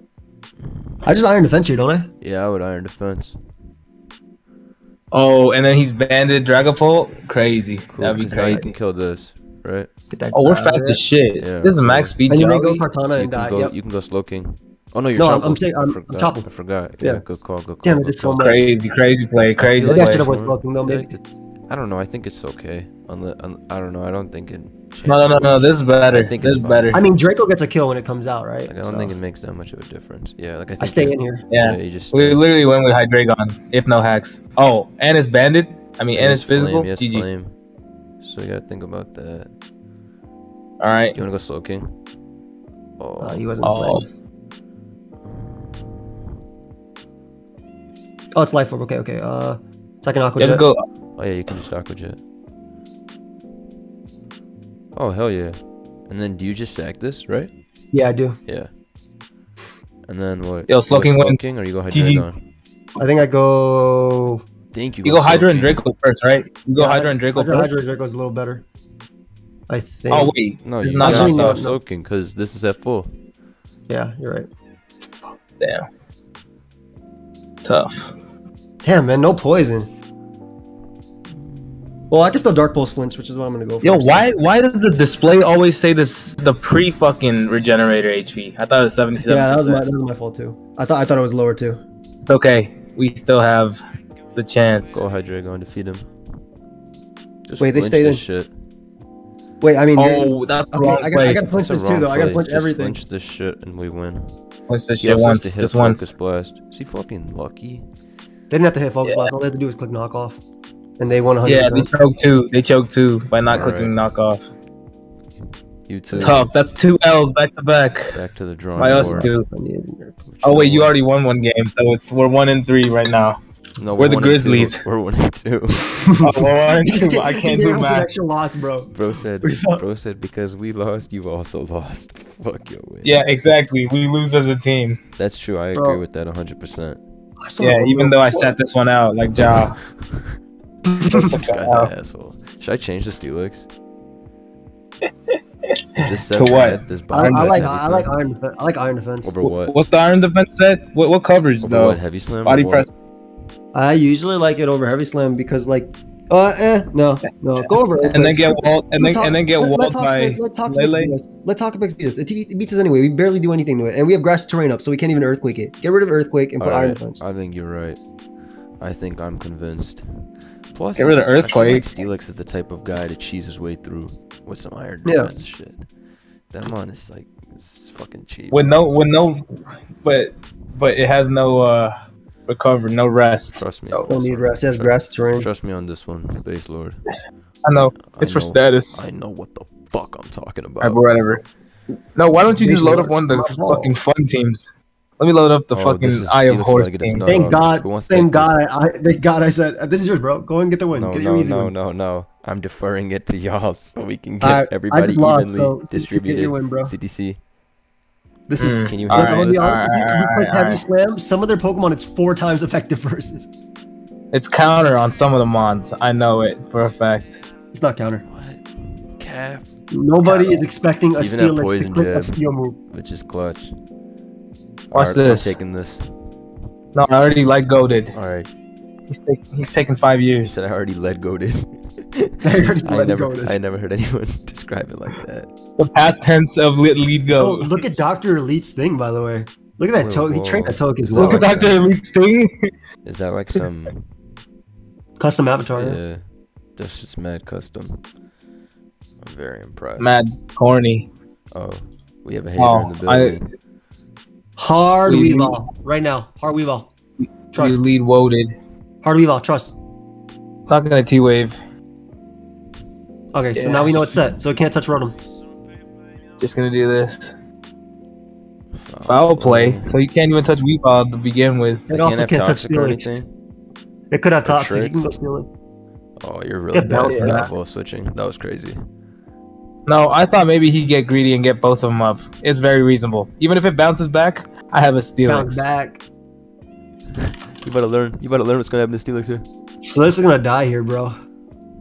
I just iron defense here, don't I? Yeah, I would iron defense. Oh, and then he's banded Dragapult. Crazy. Cool. That'd be 'cause now you crazy. can kill this, right? Get that. Oh, we're fast as shit. Yeah, this is max speed. And you may go Kartana You and can die. go. Yep. You can go Slow King. Oh no, you're No, I'm- Chople. I'm saying- I I'm- I'm forgot. I forgot. Yeah, Yeah. good call. Good call. Damn it, good this is so much. Crazy, crazy play, crazy I play. should have went Fine. Though, I maybe. I don't know. I think it's okay. Unless, I don't know. I don't think it. No, no, no, no. This is better. I think this is fine. better. I mean, Draco gets a kill when it comes out, right? Like, I don't So, think it makes that much of a difference. Yeah, like I think I stay you- in here. yeah. you just. We literally went with Hydreigon, if no hacks. Oh, and it's banded. I mean, and it's physical. Flame, yes, GG. flame. So you gotta think about that. All right. You wanna go slow king? Oh, Uh, he wasn't Oh. flame. Oh, it's life orb. Okay, okay. Uh, second aqua. Let's Jet. go. oh yeah, you can just aqua jet. Oh hell yeah! And then do you just sack this, right? Yeah, I do. Yeah. And then what? Yo, You Slow go King Slow. King or you go GG. Hydreigon? I think I go. Thank you, You go Slow Hydra and Draco first, right? You go Yeah, Hydra and Draco Hydra, first. Hydra Draco's a little better. I oh, think. Oh wait, No, It's you not gotta Actually, go no, Slow no. King because this is at full. Yeah, you're right. damn. Tough. Damn, man, no poison. Well, I can still Dark Pulse flinch, which is what I'm gonna go for. Yo, why why does the display always say this the pre fucking regenerator HP? I thought it was seventy seven. Yeah, that was my that was my fault too. I thought I thought it was lower too. It's okay. We still have the chance. Go Hydreigon, defeat him. Just Wait, they flinch stayed this in. Shit. Wait, I mean, they- Oh, that's okay, wrong I, got, play. I gotta flinch this too, though. wrong I gotta flinch Just everything. Flinch this shit and we win. Once this He shit also once, to hit just focus once. blast. Is he fucking lucky? They didn't have to hit focus Yeah. blast. All they had to do was click knock off, and they won 100. Yeah, they choked too. They choked too by not Alright. clicking knockoff. You two. Tough. That's two L's back to back. Back to the drawing By us board. two. Oh wait, you already won one game, so it's we're one and three right now. No, we're the one and two. Grizzlies. [LAUGHS] We're one and two. [LAUGHS] Oh, we're one and two. I [LAUGHS] can't do An math. extra loss, bro. Bro said, bro said, because we lost, you also lost. Fuck your win. Yeah, exactly. We lose as a team. That's true. I agree with that 100%. Yeah, even little- though I sat this one out like Ja. this guy's an asshole. Should I change the Steelix? Is this set To what? This I, I like I like iron defense. I like iron defense. Over what? What's the iron defense set? What what coverage Over though? what? Heavy slam? Body or press. what? I usually like it over heavy slam because like, uh, eh, no, no, go over it. And then get walled and then talk- and then get walled let's by Let's talk to Lele. Let's talk about Beats. It, it beats us anyway. We barely do anything to it, and we have grass terrain up, so we can't even earthquake it. Get rid of earthquake and put iron Alright, defense. I think you're right. I think I'm convinced. Plus, Get rid of I like Earthquake. Steelix is the type of guy to cheese his way through with some iron Yeah. defense shit. That mon is like It's fucking cheap. with no with no, but but it has no uh recover, no rest. Trust me. Don't need rest. It has Trust- grass terrain. Trust me on this one, base lord. I know I it's for know- status. I know what the fuck I'm talking about. Alright, but whatever. No, why don't you just Basically, load up one of the my ball. fucking fun teams? Let me load up the Oh, fucking this is Eye of Steelix Horse gotta get his team. nut Thank. God. Who wants to Thank? God. I, thank God. I said this is yours, bro. Go and get the win. No, get your no, easy no, win. no, no. I'm deferring it to y'all so we can get I- I everybody just lost, evenly so- so distributed. win, bro. CTC, This is. Mm. can you Look, I'm handle gonna be this? honest. If you, if you Alright, play Heavy alright. Slam, some of their Pokemon it's four times effective [LAUGHS] versus. It's counter on some of the mons. I know it for a fact. It's not counter. What? Cap, Nobody is expecting a Even that Steelix to poison click a. Steel move. which is clutch. Watch Alright, this. I'm taking this. No, I already like goaded. All right. He's taking he's taking five You years. said I already led goaded. [LAUGHS] [LAUGHS] I I never, I never heard anyone [LAUGHS] describe it like that. The past tense of lead, lead Oh, go. look at Doctor Elite's thing, by the way. Look at that Whoa, Toke. He trained that Toke as well. Look at like Dr. Elite's thing. Is that like some? [LAUGHS] Custom avatar. Yeah. yeah, that's just mad custom. I'm very impressed. Mad corny. Oh, we have a hater Oh, in the oh, I- building. Hard Please. Weavile. Right now. Hard Weavile. You Trust. lead woaded. Hard Weavile. Trust. Talking to T Wave. Okay, so now we know it's set. So it can't touch Rotom. Just gonna do this. Foul play. So you can't even touch Weavile to begin with. It also can't touch toxic or Steelix. It could have Or toxic. You can go steal it. Oh, you're really Get bad for that ball switching. That was crazy. No, I thought maybe he'd get greedy and get both of them up. It's very reasonable. Even if it bounces back, I have a Bounce Steelix. back. [LAUGHS] You better learn. You better learn what's gonna happen to Steelix here. So this is gonna die here, bro.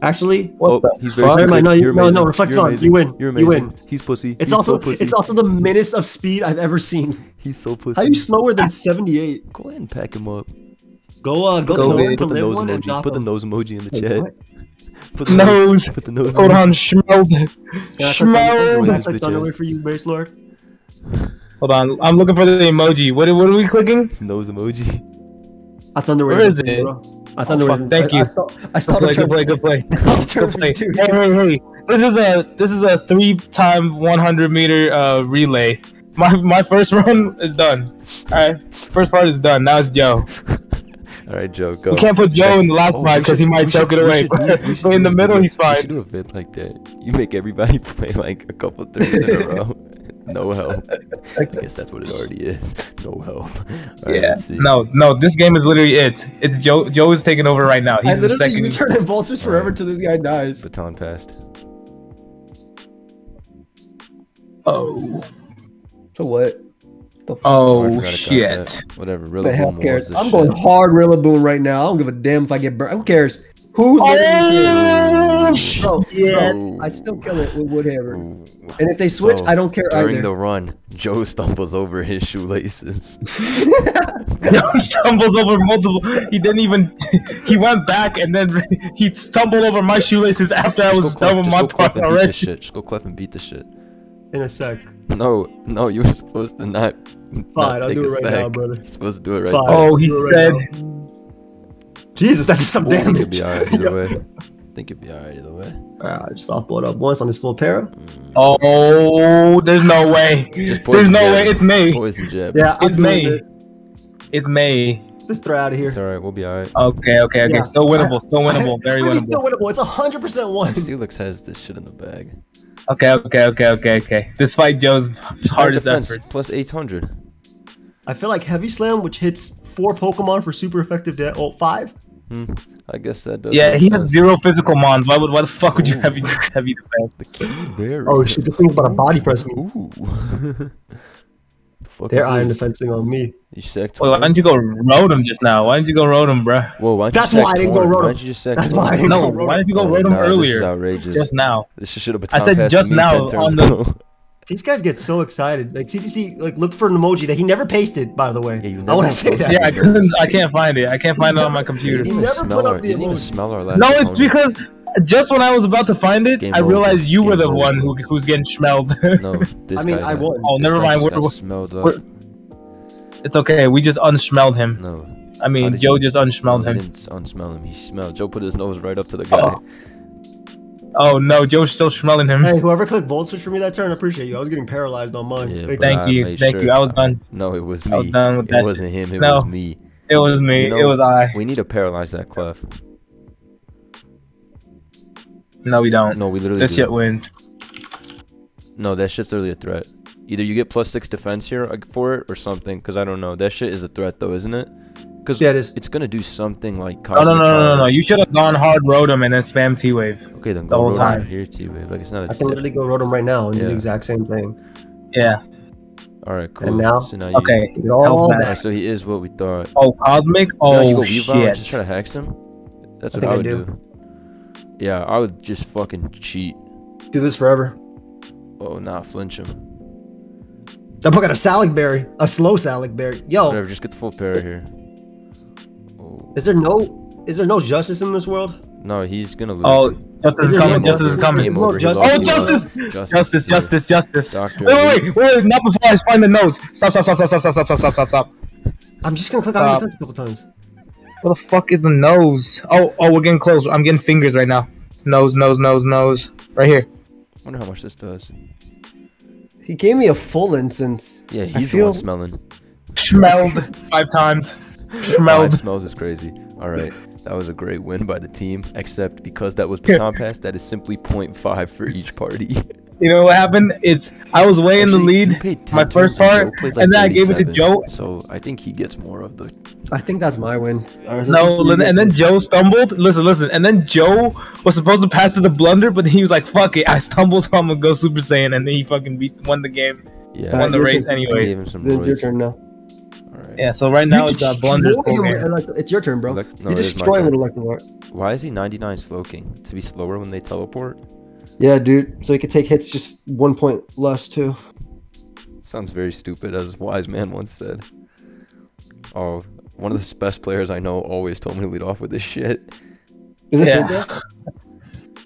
Actually, What oh, he's very fuck? Never mind, no, you- You're no, no, reflect You're on. amazing. You win. You're You win. He's pussy. it's He's also so pussy. it's also the minutest of speed I've ever seen. [LAUGHS] He's so pussy. How are you slower than [LAUGHS] 78? Go ahead and pack him up. Go uh, go, Go to ahead. Put the nose one and emoji. knock Put the nose emoji in the Wait, chat. what? Put the [LAUGHS] Nose. Put the nose. Hold on, Schmeld. Can I click Schmeld. Thunderwave? Can I This click bitch Thunderwave ass. for you, base lord? Hold on, I'm looking for the emoji. What, what are we clicking? His nose emoji. I Thunderwave. Where is for you, it? bro. I Oh, Thunderwave. fuck, thank I, you. I saw, I Good play, good play, good play. [LAUGHS] I saw Good play. too. Hey, hey, hey! This is a this is a three time 100 meter uh, relay. My my first [LAUGHS] run is done. All right, first part is done. Now it's Joe. [LAUGHS] All right, Joe, go. We can't put Joe in the last Oh, part we because he might we choke should- it away. should do- we should But in the middle, vid- he's We fine. should do a vid like that. You make everybody play like a couple threes in a row. No help. [LAUGHS] I guess that's what it already is. [LAUGHS] No help. All right, Yeah. let's. No, no. This game is literally it. It's Joe. Joe is taking over right now. I He's the literally second. U-turn and vultures forever till this guy dies. Baton passed. Oh. So what? Oh, oh, I Oh forgot to count shit. that. Whatever. The Really, hell boom cares? I'm shit. going hard Rillaboom right now. I don't give a damn if I get burned. Who cares? Who literally cares? Oh, yeah. bro, I still kill it with Woodhammer. Ooh. And if they switch, So, I don't care During either. the run, Joe stumbles over his shoelaces. [LAUGHS] he stumbles over multiple. He didn't even. [LAUGHS] He went back and then [LAUGHS] he stumbled over my shoelaces after I was go done clef, with just my go clef part and beat already. shit. Just go clef and beat the shit. In a sec. No, no, you were supposed to not. Fine, not I'll take do a it right now, sec. brother. You're supposed to do it right Fine. now. Oh, he Do said. right now. Jesus, that did some I think it'd damage. be alright either way. I [LAUGHS] think it'd be alright either way. Alright, I just softballed up once on this full para. Mm. Oh, there's no way. Just There's no jab. way. It's May. Poison jab. Yeah, I'm It's doing May. this. It's May. Just throw out of here. It's alright. We'll be alright. Okay, okay, okay. Yeah. Still winnable. Still winnable. Very Really still winnable. winnable. It's 100% one. Steelix has this shit in the bag. Okay, okay, okay, okay, okay. Despite Joe's hardest defense efforts. plus 800. I feel like Heavy Slam, which hits four Pokemon for super effective death. Oh, five? Hmm. I guess that does. Yeah, make he has sense. zero physical mons. Why would? Why the fuck would you Ooh. heavy heavy defense? The Kee Berry. Oh shit, the thing's about a body press me. Ooh. [LAUGHS] the fuck They're iron this? defensing on me. You sacked Wait, why didn't you go Rotom just now? Why didn't you go Rotom, bruh? Whoa, why didn't That's you why I didn't go Torn? road Why didn't you just sack That's why I didn't No, go road why didn't you go Oh, Rotom nah, This is earlier? outrageous. Just now. This should have been I said just now on the- ago. [LAUGHS] These guys get so excited. Like CTC, like look for an emoji that he never pasted. By the way, Yeah, I want to say that. Yeah, I couldn't. I can't find it. I can't find it on my computer. didn't He never put up the you didn't emoji. smell our last No, it's opponent. because just when I was about to find it, Game I realized you were the over. one who, who's getting smelled. No, [LAUGHS] this I mean, guy I got- won. Oh, this never mind, we're- got we're- up. we're- it's okay. We just unsmelled him. No, I mean, Joe you- just no, unsmelled he him. didn't unsmell him. He smelled. Joe put his nose right up to the guy. Oh. Oh no, Joe's still smelling him. Hey, whoever clicked volt switch for me that turn, I appreciate you. I was getting paralyzed on mine. Yeah, Thank you. Thank I you, made thank you. I was done. No, it was I was me. done with It that wasn't him. It No. was me. It was me. You know- it was I. We need to paralyze that clef. No, we don't. No, we literally. this do. shit wins. No, that shit's literally a threat. Either you get plus six defense here for it or something, because I don't know. That shit is a threat though, isn't it? Because Yeah, it is. it's gonna do something like. Oh, no, no, no, no, no, no. You should have gone hard rotom and then spam T wave. Okay, then go the go whole roll time. out here, T wave. Like it's not a. I can literally go rotom right now and do the exact same thing. Yeah. All right, cool. now? So now you. Okay. Get all back. Alright, so he is what we thought. Oh, cosmic. So now you Oh go Weavile and shit. just try to hex him. That's I what think I, I would do. do. Yeah, I would just fucking cheat. Do this forever. Oh, not flinch him. That book got a Salac berry, a slow Salac berry. Yo, Whatever, just get the full pair here. Is there no, is there no justice in this world? no, he's gonna lose. Oh, justice is Is coming. Justice is coming. Game no over. he justice? Oh, He justice! Justice, justice, justice. Wait, wait, wait, wait, not before I find the nose. Stop, stop, stop, stop, stop, stop, stop, stop, stop, stop. I'm just gonna click on Stop. your defense a couple times. Where the fuck is the nose? Oh, oh, we're getting close. I'm getting fingers right now. Nose, nose, nose, nose. Right here. Wonder how much this does. He gave me a full instance. Yeah, I he's the one smelling. Smelled five times. Five smells is crazy. All right, that was a great win by the team. Except because that was baton pass, that is simply 0.5 for each party. [LAUGHS] You know what happened? It's I was way in the lead. My first turns and part, like, and then I gave it to Joe. So I think he gets more of the. I think that's my win. Or is this No, and me? then Joe stumbled. Listen, listen. And then Joe was supposed to pass to the blunder, but he was like, "Fuck it, I stumbled, so I'm gonna go Super Saiyan," and then he fucking beat, won the game, Yeah, Uh, won the race anyway. gave him it's your turn now. All right. Yeah. So right now it's uh, blunders. destroy full him game. with elect- It's your turn, bro. Elect- no, you it is my destroy him with Electivire. Why is he 99 Slowking? To be slower when they teleport? Yeah, dude. So he could take hits just one point less too. Sounds very stupid, as wise man once said. Oh, one of the best players I know always told me to lead off with this shit. Is it Yeah. Fizz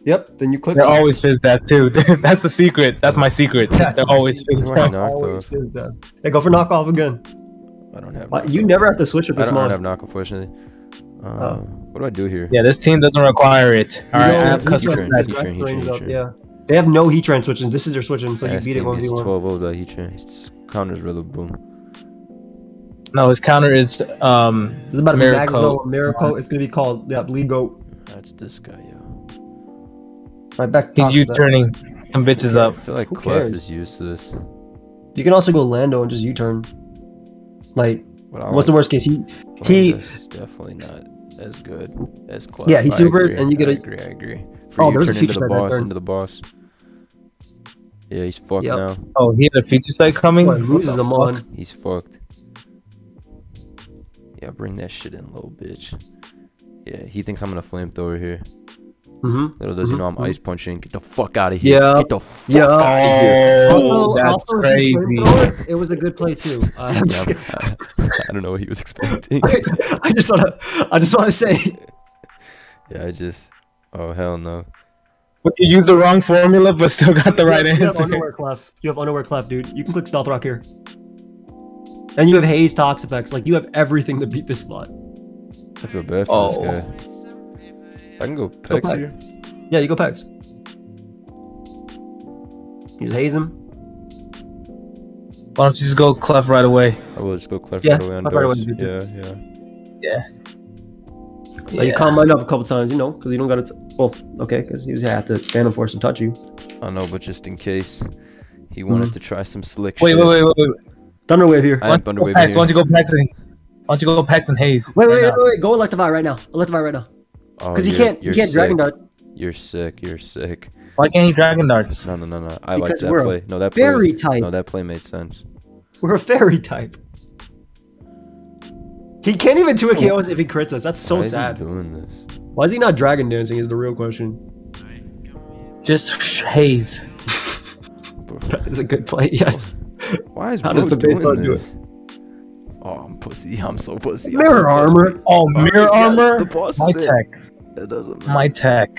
Yep. Then you click. They're always fizz that too. [LAUGHS] That's the secret. That's my secret. That's They're always secret. fizz Why that. not? always. Fizz that. Hey, go for knockoff again. I don't have. Knock You never have to switch with I this don't, I don't have knock, unfortunately. Uh, Oh. What do I do here? Yeah, this team doesn't require it. All right, I have heat custom train, stats. Heatran, heat train, heat train. Yeah. They have no Heatran switching. This is their switching, so you beat it one v one. 12 over the Heatran. It's counters really boom. No, his counter is um. This is about a Miracle. Miracle. Miracle. It's gonna be called yeah, Bleed Goat. That's this guy, yo. Right back. He's top you to that. turning some bitches up. I feel like Who Clef is useless. You can also go Lando and just U turn. Like, But I what's the worst case? He he. definitely not as good as Clef. Yeah, he's I super, agree, and you get I a- agree, I agree. For Oh, you there's a turn into feature the set that boss, turn. into the boss. Yeah, he's fucked Yep. now. Oh, he had a Future Sight coming. Well, loses them What the on. He's fucked. Yeah, bring that shit in, little bitch. Yeah, he thinks I'm gonna flamethrower here. Mm-hmm. Little does he Mhm, know I'm mhm. ice punching. Get the fuck out of here. Yeah. Get the fuck Yeah. out of here. Oh, that's if you crazy. It was a good play too. Uh, [LAUGHS] I'm Yeah, [LAUGHS] I don't know what he was expecting. [LAUGHS] I just wanna, I just wanna say, Yeah, I just. Oh hell no. But you used the wrong formula, but still got the right you have answer. Unaware Clef. You have Unaware Clef, dude. You can click stealth rock here. And you have haze tox effects. Like you have everything to beat this spot. I feel bad for this Oh. guy. I can go Pex back. here. Yeah, you go Pex. You haze him. Why don't you just go clef right away? I will just go Clef Yeah, right away on Clef right away darts. would Yeah, yeah. Like, you calm mine up a couple times, you know, because you don't got to. Well, okay, because he was had to have to Phantom Force and touch you. I know, but just in case he wanted mm-hmm. to try some slick. Wait, shit. wait, wait, wait, wait. Thunderwave here. I Why have don't you go Thunderwave Pex? here. Why don't you go Pex and Why don't you go Pex and Haze? Wait, wait, right wait, now? wait, wait. Go Electivire right now. Electivire right now. Oh, Because you you're- can't, you can't Dragon. Dart. You're sick. You're sick. Why can't he Dragon Darts? No, no, no, no. I like Because that we're play. No, that play. Fairy was- type. No, that play made sense. We're a fairy type. He can't even do a oh. KOs if he crits us. That's so Why is sad. he doing this? Why is he not dragon dancing? Is the real question. Just Haze. That is a good play. Yes. Why is How does the base doing not do this? Oh, I'm pussy. I'm so pussy. I'm Mirror armor. pussy. Oh, mirror yes, armor. the boss My it. tech. It doesn't matter. My tech.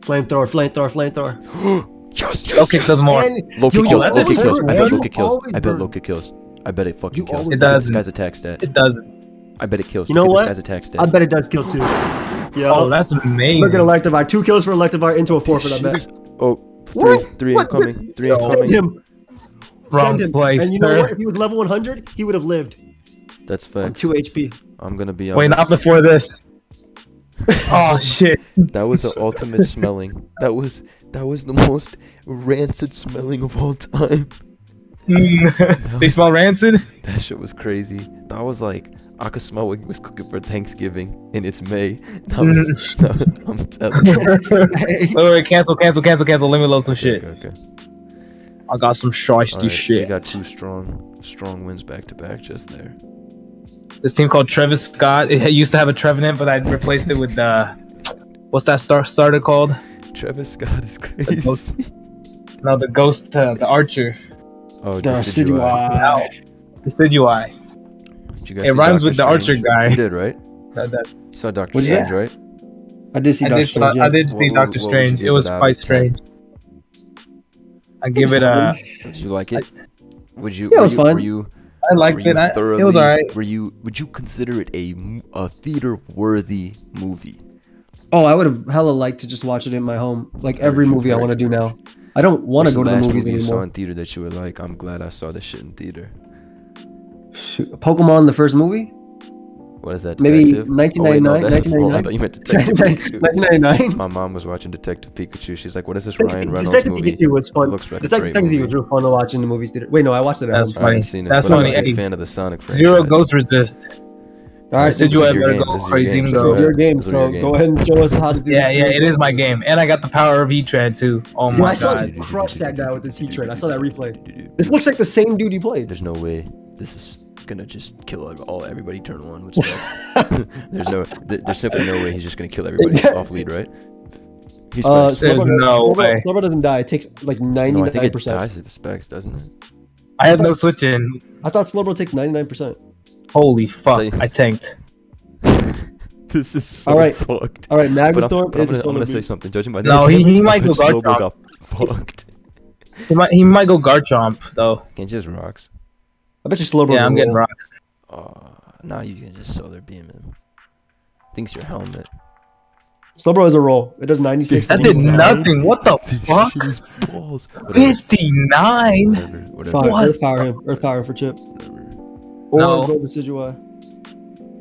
Flamethrower. Flamethrower. Flamethrower. [GASPS] Yes, yes, Okay, yes. does more. Loki Yo, yo, kills. Loki kills. I bet Loki kills. I bet. Loki kills. I bet it fucking You kills. always Look burn. at This It guy's attack stat. It doesn't. I bet it kills. You know what? This guy's attack stat. I bet it does kill too. Yeah. Oh, that's amazing. Look at Electivire. Two kills for Electivire into a four for that bet. was- Oh, three, What? three What? incoming. Three Send incoming. him. Wrong Send him. place, and you know sir. what? If he was level 100, he would have lived That's on facts. 2 HP. I'm gonna be Wait, not before this. [LAUGHS] oh shit. That was the ultimate smelling. That was that was the most rancid smelling of all time. Mm. [LAUGHS] they smell rancid. That shit was crazy. That was like I could smell what he was cooking for Thanksgiving, and it's May. That was, [LAUGHS] that- I'm telling you. Hey. Wait, wait, cancel, cancel, cancel, cancel. Let me load some shit. Okay, okay. I got some shiesty Alright, We shit. got two strong, strong wins back to back just there. This team called Travis Scott. It used to have a Trevenant, but I replaced it with uh, what's that star starter called? Travis Scott is crazy. ghost- No, the ghost, uh, the archer. Oh. Did you guys It rhymes Doctor with the archer guy. You did right. That, that, You saw Doctor What'd? Strange, right? I did see I Doctor did, Strange. I did see what- Doctor what Strange. give It was it out quite strange. I give it a. Did you like it? Would you? Yeah, it were was you, fine. Were you? I liked it. I, it was alright. Were you? Would you consider it a theater worthy movie? Oh, I would have hella liked to just watch it in my home, like every movie I want to do now. I don't want to go to the last movies movie you saw in theater that you were like, I'm glad I saw this shit in theater. Shoot, Pokemon, the first movie, What is that? Maybe Detective? Oh, wait, no, 1999, oh, I 1999? thought you meant [LAUGHS] Detective Pikachu. 1999. My mom was watching Detective Pikachu. She's like, "What is this Ryan Reynolds Detective movie?" Pikachu was fun. It looks like a Detective great Pikachu movie. was real fun to watch in the movies theater. Wait, no, I watched it at That's home. I haven't seen it, That's but I'm a big fan of the Sonic franchise. Zero Ghost Resist. All right, This Did you is ever your go. This is your crazy game. This is go- So your game, This so your game. go ahead and show us how to do Yeah, this. yeah, it is my game, and I got the power of E-Trad too. Oh Dude, my I saw god. you crush that guy with his Heatran. I saw that replay. This looks like the same dude you played. There's no way this is gonna just kill all everybody turn one with specs. [LAUGHS] there's no, there's simply no way he's just gonna kill everybody [LAUGHS] off lead, right? He's Uh, specs. There's Slowbro, no Slowbro- way. Slowbro doesn't die. It takes like no, I think it 99%. dies if specs, doesn't it? I had no switch in. I thought Slowbro takes 99%. Holy fuck! Tell I tanked. [LAUGHS] This is so All right. fucked. All right, But I'm, I'm is gonna, a I'm gonna say something. Judging by No, he- he might go Slowbro Garchomp. got fucked. He might he might go Garchomp though. Can't just rocks. I bet you Slowbro's Yeah, I'm getting roll. rocks. Uh, now you can just solar beam him. Thinks your helmet. Slowbro is a roll. It does 96. That did nothing. What the fuck? Shit is balls. Whatever. Fifty nine. Whatever. Whatever. Fine, What? Earth power him. Earth power him for chip. whatever. Or No. go Decidueye.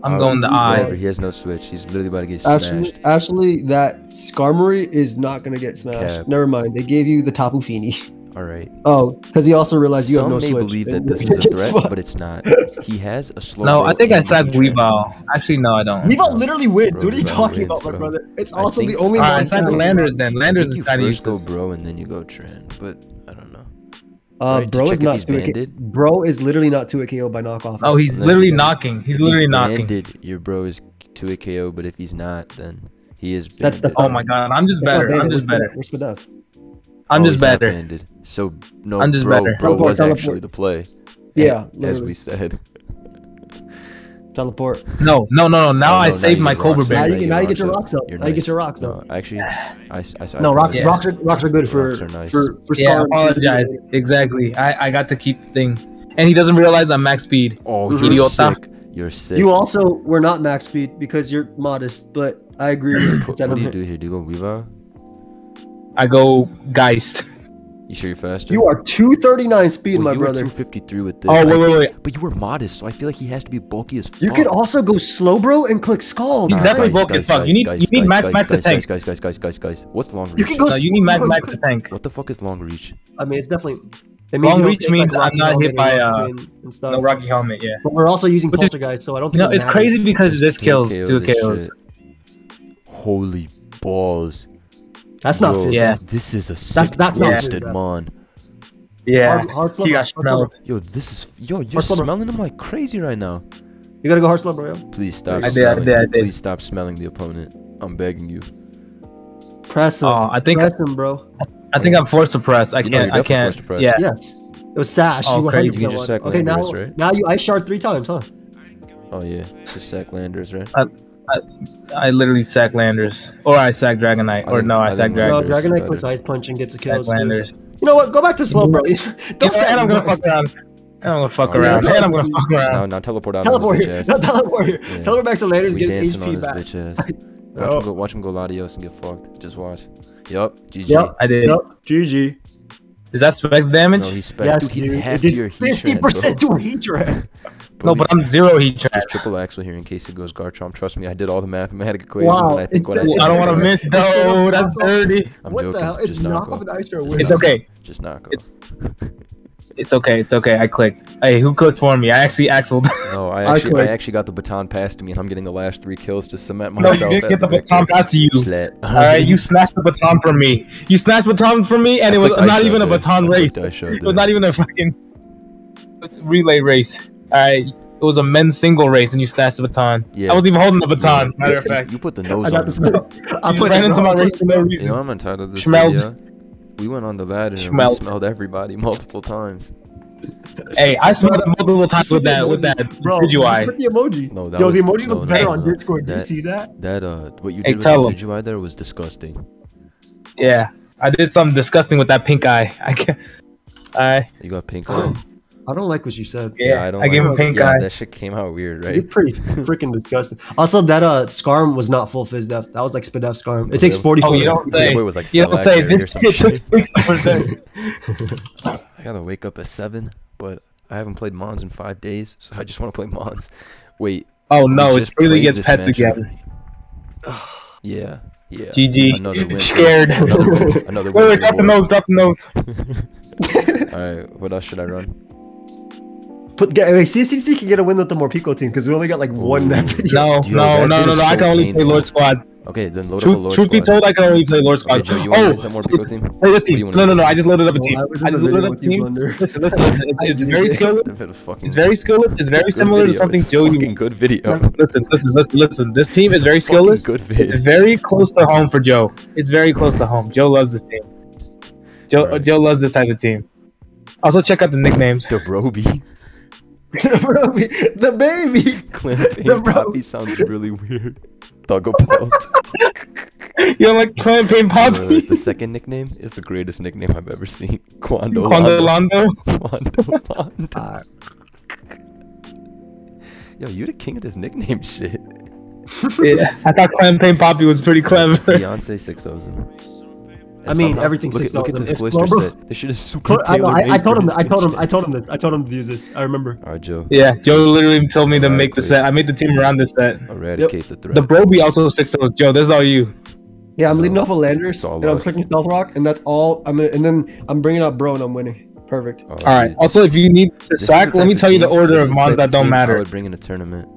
I'm Uh, going the whatever, eye. He has no switch. He's literally about to get Actually, smashed. actually, that Skarmory is not gonna get smashed. Cap. Never mind. They gave you the Tapu Fini. [LAUGHS] All right. Oh, because he also realized you Some have no may switch. believe that [LAUGHS] this is a threat, but it's not. [LAUGHS] He has a slow. No, I think I and sacked. Weavile. Actually, no, I don't. Weavile literally wins. Bro, what are you talking wins, about, my bro. brother? It's I also think- the only Alright, one. I sacked down. Landers then. Landers is you kind of first go bro and then you go Tran, but I don't know. Uh, Right, bro is not he's to a K- banded. Bro is literally not two a KO by knockoff. Oh, he's Unless literally he's- knocking. He's If literally knocking. banded, your bro is two a KO, but if he's not, then he is. Banded. That's the Oh my god, I'm just That's better. I'm just Where's better. Where's Spadef? I'm just he's not better. banded. So no, I'm just bro, better. bro Teleport, was teleport. actually the play. Yeah, as literally. we said. Teleport. No, no, no, no. Now Oh, I no, now saved my Cobra rocks Now up. Bear. you, get, now you get your rocks rocks up. You're Now you get your rocks No, actually, I, I, I No, rock, Yeah. rocks, are, rocks are good for Rocks are nice. for for Yeah, I Scar. apologize. Exactly. I, I got to keep the thing. And he doesn't realize I'm max speed. Oh, mhm. you're Idiota. sick. You're sick. You also were not max speed because you're modest, but I agree [CLEARS THROAT] with What, what do you do here? Do you go Weavile? I go Geist. You sure you're faster? You are 239 speed, Well, my you were brother. 253 with this. Oh, wait, wait, wait. But you were modest, so I feel like he has to be bulky as fuck. You could also go slow, bro, and click skull. He's guys. definitely bulky as fuck. You need- you need max- guys, max to guys, tank. Guys, guys, guys, guys, guys, guys. What's long reach? You can go. No, you need max slow, max to tank. What the fuck is long reach? I mean, it's definitely. It Long reach take, means I'm not hit by, and uh, Rocky and stuff. No Rocky helmet, yeah. But we're also using Which is- Poltergeist, so I don't think You know, it it's crazy because this kills two this KOs. Holy balls. That's not Yo. Yeah. This is a sick That's- that's not twisted good, mon. Yeah. Hard, hard He slumber, got smelled. Yo, this is yo. You're Hard slumber. smelling him like crazy right now. You gotta go hard slumber, yo. Please stop I did, I smelling. did, I did. Please stop smelling the opponent. I'm begging you. Press him. Oh, I think Press him, bro. I think I'm forced to press. I You can't. you're I can't. forced to press. Yeah. Yes. It was Sash. Oh, you crazy. You can just won. sack Okay, now, right? now you ice shard three times, huh? Oh yeah, just sack Landers, right? Uh, I literally sack Landers, or I sack Dragonite, or no, I, I sack think No, Landorus Dragon. is Dragonite better. clicks ice punch and gets a kill. too. Landers. You know what? Go back to slow, bro. [LAUGHS] Don't You know, sack and I'm gonna fuck around. And I'm gonna fuck Oh, around. And I'm gonna fuck Now, around. now teleport out. Teleport here. [LAUGHS] No, teleport here. Yeah. Teleport back to Landers, We gets dancing HP back. bitch. [LAUGHS] Watch, Oh. him go, watch him go Latios and get fucked. Just watch. Yup. GG. Yup. I did. Yep. GG. Is that specs damage? No, he spec. Yes, dude, he dude. half It did 50% to a heat tread. No, but I'm zero heat Just triple axel here in case it goes Garchomp. Trust me, I did all the mathematic equations, Wow, and I think it's what I said. I don't want to correct. miss. No, that's dirty. I'm what joking. the hell? It's Just not knock off off. an ice or It's okay. Just knock It- off. It's okay. It's okay. I clicked. Hey, who clicked for me? I actually axled. [LAUGHS] No, I I actually, I, clicked. actually got the baton passed to me, and I'm getting the last three kills to cement myself. no, myself. you didn't get the victor. baton passed to you. Slat. All right, you [LAUGHS] snatched the baton from me. You snatched the baton from me, and I it was not shot even a baton I race. clicked ice shot It was there. not even a fucking a relay race. All right, it was a men's single race, and you snatched the baton. Yeah. I wasn't even holding the baton. Yeah, Matter you- of fact, you put the nose got on. the [LAUGHS] I put ran into my race for no You reason. know I'm entitled to this Schmelled. video. We went on the ladder and we smelled everybody [LAUGHS] multiple times. Hey, I smelled it multiple times with that with that Bro, Decidueye. just put the emoji. No, that Yo, the emoji no, looks no, better no, on no. Discord. Do you see that? That uh, what you Hey, did with tell the 'em. Decidueye there was disgusting. Yeah, I did something disgusting with that pink eye. [LAUGHS] I can't. I You got pink eye. [CLEARS THROAT] I don't like what you said. yeah, I don't. I gave like him it. pink yeah, eye. That shit came out weird, right? You're pretty [LAUGHS] freaking disgusting. Also, that uh Scarm was not full fizz def. That was like Spidef Scarm. It Was takes it? 44. Oh, you don't That say. boy was like You don't say Select this or kid took shit. sixty percent. I gotta wake up at seven, but I haven't played Mons in five days, so I just want to play Mons. Wait, Oh no, it's really played gets this pets match. again. [SIGHS] Yeah, yeah. GG. Another win. Scared. Another win. Another [LAUGHS] Wait, win wait, for drop the nose, drop the nose. [LAUGHS] All right, what else should I run? Put get, wait, see if CC can get a win with the Morpeko team because we only got like one in that video. No, Yo, no, that no, shit no, is no. I can only play. Lord Squads. Okay, then load up a Truth, Lord truth be squad. told, I can only play Lord Okay, Squads. Joe, you want to Oh, use that Morpeko team? Hey, listen. do No, no, no. I just loaded up a Well, team. I I just loaded up a team. Blunder. Listen, listen, listen. [LAUGHS] It's, it's very skillless. That's a fucking- It's very skillless. It's very good similar to something It's Joe. fucking You good video. listen, listen, listen, listen. This team is very skillless. Good It's video. very close to home for Joe. It's very close to home. Joe loves this team. Joe Right. Joe loves this type of team. Also, check out the nicknames. The Broby. [LAUGHS] Bro, the baby. Clamping The bro- Poppy sounds really weird. Thugapult. [LAUGHS] You know, like Clan Pain Uh, Poppy. the second nickname is the greatest nickname I've ever seen. [LAUGHS] Quando Quando Londo. Londo. Quando Londo. Ah, Yo, you the king of this nickname shit. Yeah, I thought Clan Pain Poppy was pretty clever. Beyonce six O's him. I mean, everything's look six at, look at him. this If blister set. This shit is super Cl- I, know, I, I told him. I told him. I told him this. I told him to use this. I remember. Alright, Joe. Yeah, Joe literally told me to Alright, make the set. I made the team around this set. Eradicate the threat. The Broby also six O's. Joe, this is all you. Yeah, I'm No, leading off a Landers, it's all and I'm clicking Stealth Rock, and that's all. I'm gonna, and then I'm bringing up Bro, and I'm winning. Perfect. Oh, All right. Also, if you need to sack, let me type of tell you the order of is the mons type that don't team I matter. would bring in a tournament.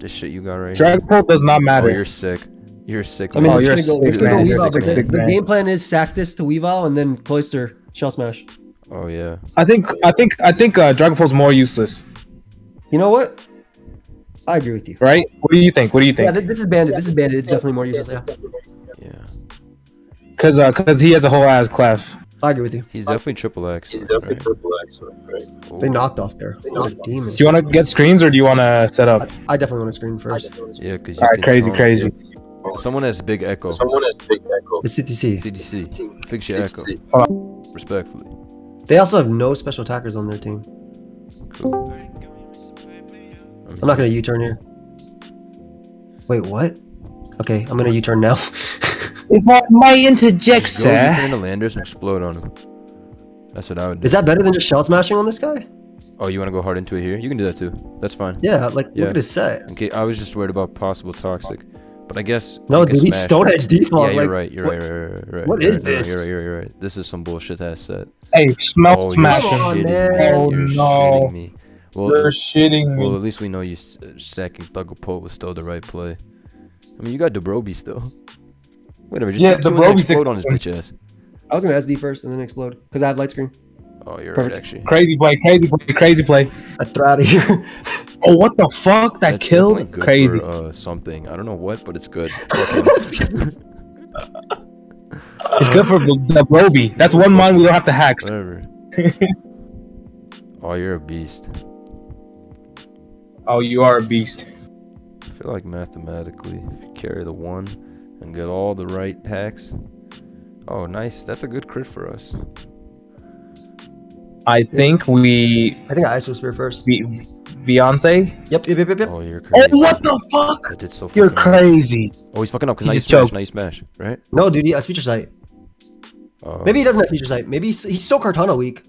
This shit you got right here. Dragapult does not Oh, matter. you're sick. You're sick. I mean, Oh, you're gonna go, sick gonna go man. You're Weavile, a sick, the, sick the game plan is sack this to Weavile and then Cloyster Shell Smash. oh yeah. I think I think I think uh, Dragapult's more useless, You know what? I agree with you. right? What do you think? What do you think? th- this is bandit. This is bandit. It's definitely more useless. Yeah, Yeah. Because uh, cause he has a whole ass clef. I agree with you. He's definitely triple X. He's right? definitely triple X, right? They knocked off there. What a demon. Do you want to get screens or do you want to set up? I definitely want to screen first. Yeah, because All right, crazy, crazy. Oh, someone has big echo. Someone has big echo. It's CTC. CDC. Fix your echo. CTC. Respectfully. They also have no special attackers on their team. Cool. I'm not gonna U-turn here. Wait, what? Okay, I'm gonna U-turn now. If I might interject, Go you turn the landers and explode on him. That's what I would do. is that better than just shell smashing on this guy? Oh, you want to go hard into it here? You can do that too. That's fine. Yeah, like Yeah. look at his set. Okay, I was just worried about possible toxic, but I guess No, you can dude, he's Stone Edge default. Yeah, you're like, right. You're what- right, right, right, right. what you're is right, this? You're right. You're right. You're right. This is some bullshit ass set. Hey, smell Oh, smash Come on, man. me. Oh, You're no. shitting me. Well, You're shitting well, me. at least we know you s- uh, sacking Thugapult was still the right play. I mean, you got Debroby still. Whatever. Just Yeah, yeah, Debroby six- explode on his bitch ass. I was gonna SD first and then explode because I have light screen. Oh, you're Perfect. right. Actually, Crazy play, crazy play, crazy play. I throw out of here. [LAUGHS] Oh, what the fuck? That That's killed? definitely good Crazy. For, uh, something. I don't know what, but it's good. [LAUGHS] It's good for the the Roby. That's one mine we don't have to hack. Whatever. [LAUGHS] oh, you're a beast. Oh, you are a beast. I feel like mathematically, if you carry the one and get all the right hacks. Oh, nice. That's a good crit for us. I think we I think I ISO spear first. we Beyonce. Yep, yep, yep, yep. yep. Oh, you're oh, crazy. Oh, what the fuck? That did so You're fucking much. crazy. Oh, he's fucking up because He now you smash. choked. Now you smash, right? No, dude, he has Future Sight. Oh. Maybe he doesn't have Future Sight. Maybe he's, he's still Kartana weak.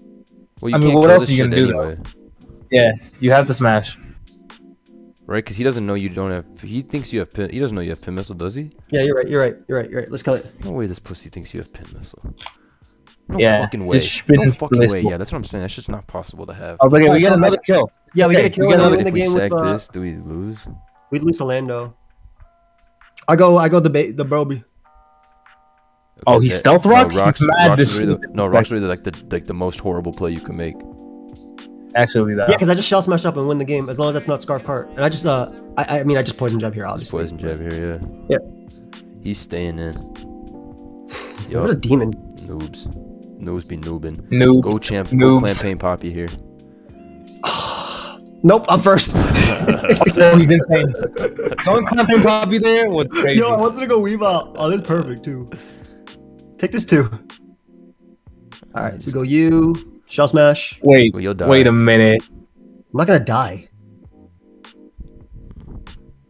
Well, you I mean, can't what kill else this are you gonna do, though? anyway, Yeah, you have to smash. right? Because he doesn't know you don't have. He thinks you have pin. He doesn't know you have pin missile, does he? Yeah, you're right. You're right. You're right. You're right. Let's kill it. No way this pussy thinks you have pin missile. No Yeah, fucking way. No fucking way. Yeah, that's what I'm saying. That's just not possible to have. I was like, we got another kill. Yeah, we Okay, get a kill. we and get then we But win if we game with. sack Uh, this, do we lose? we lose to Lando. I go. I go the ba- the Broby. Oh, Okay, he that- stealth no, rocks? He's mad Rocks really the, no, Rocks really like the like the most horrible play you can make. Actually, that. Yeah, because I just shell smash up and win the game as long as that's not Scarf Cart. And I just uh, I, I mean I just poison jab here Just obviously. poison jab here, yeah. Yeah. He's staying in. What a demon. noobs. Noobs be noobing. Noobs. Go champ. Go Noobs. campaign poppy here. [SIGHS] Nope, I'm first. [LAUGHS] Oh, he's insane. Going clamping Poppy there was crazy. Yo, I wanted to go weave out. Oh, this is perfect too. Take this too. All right, we go you shell smash. Wait, Well, you'll die. wait a minute. I'm not gonna die.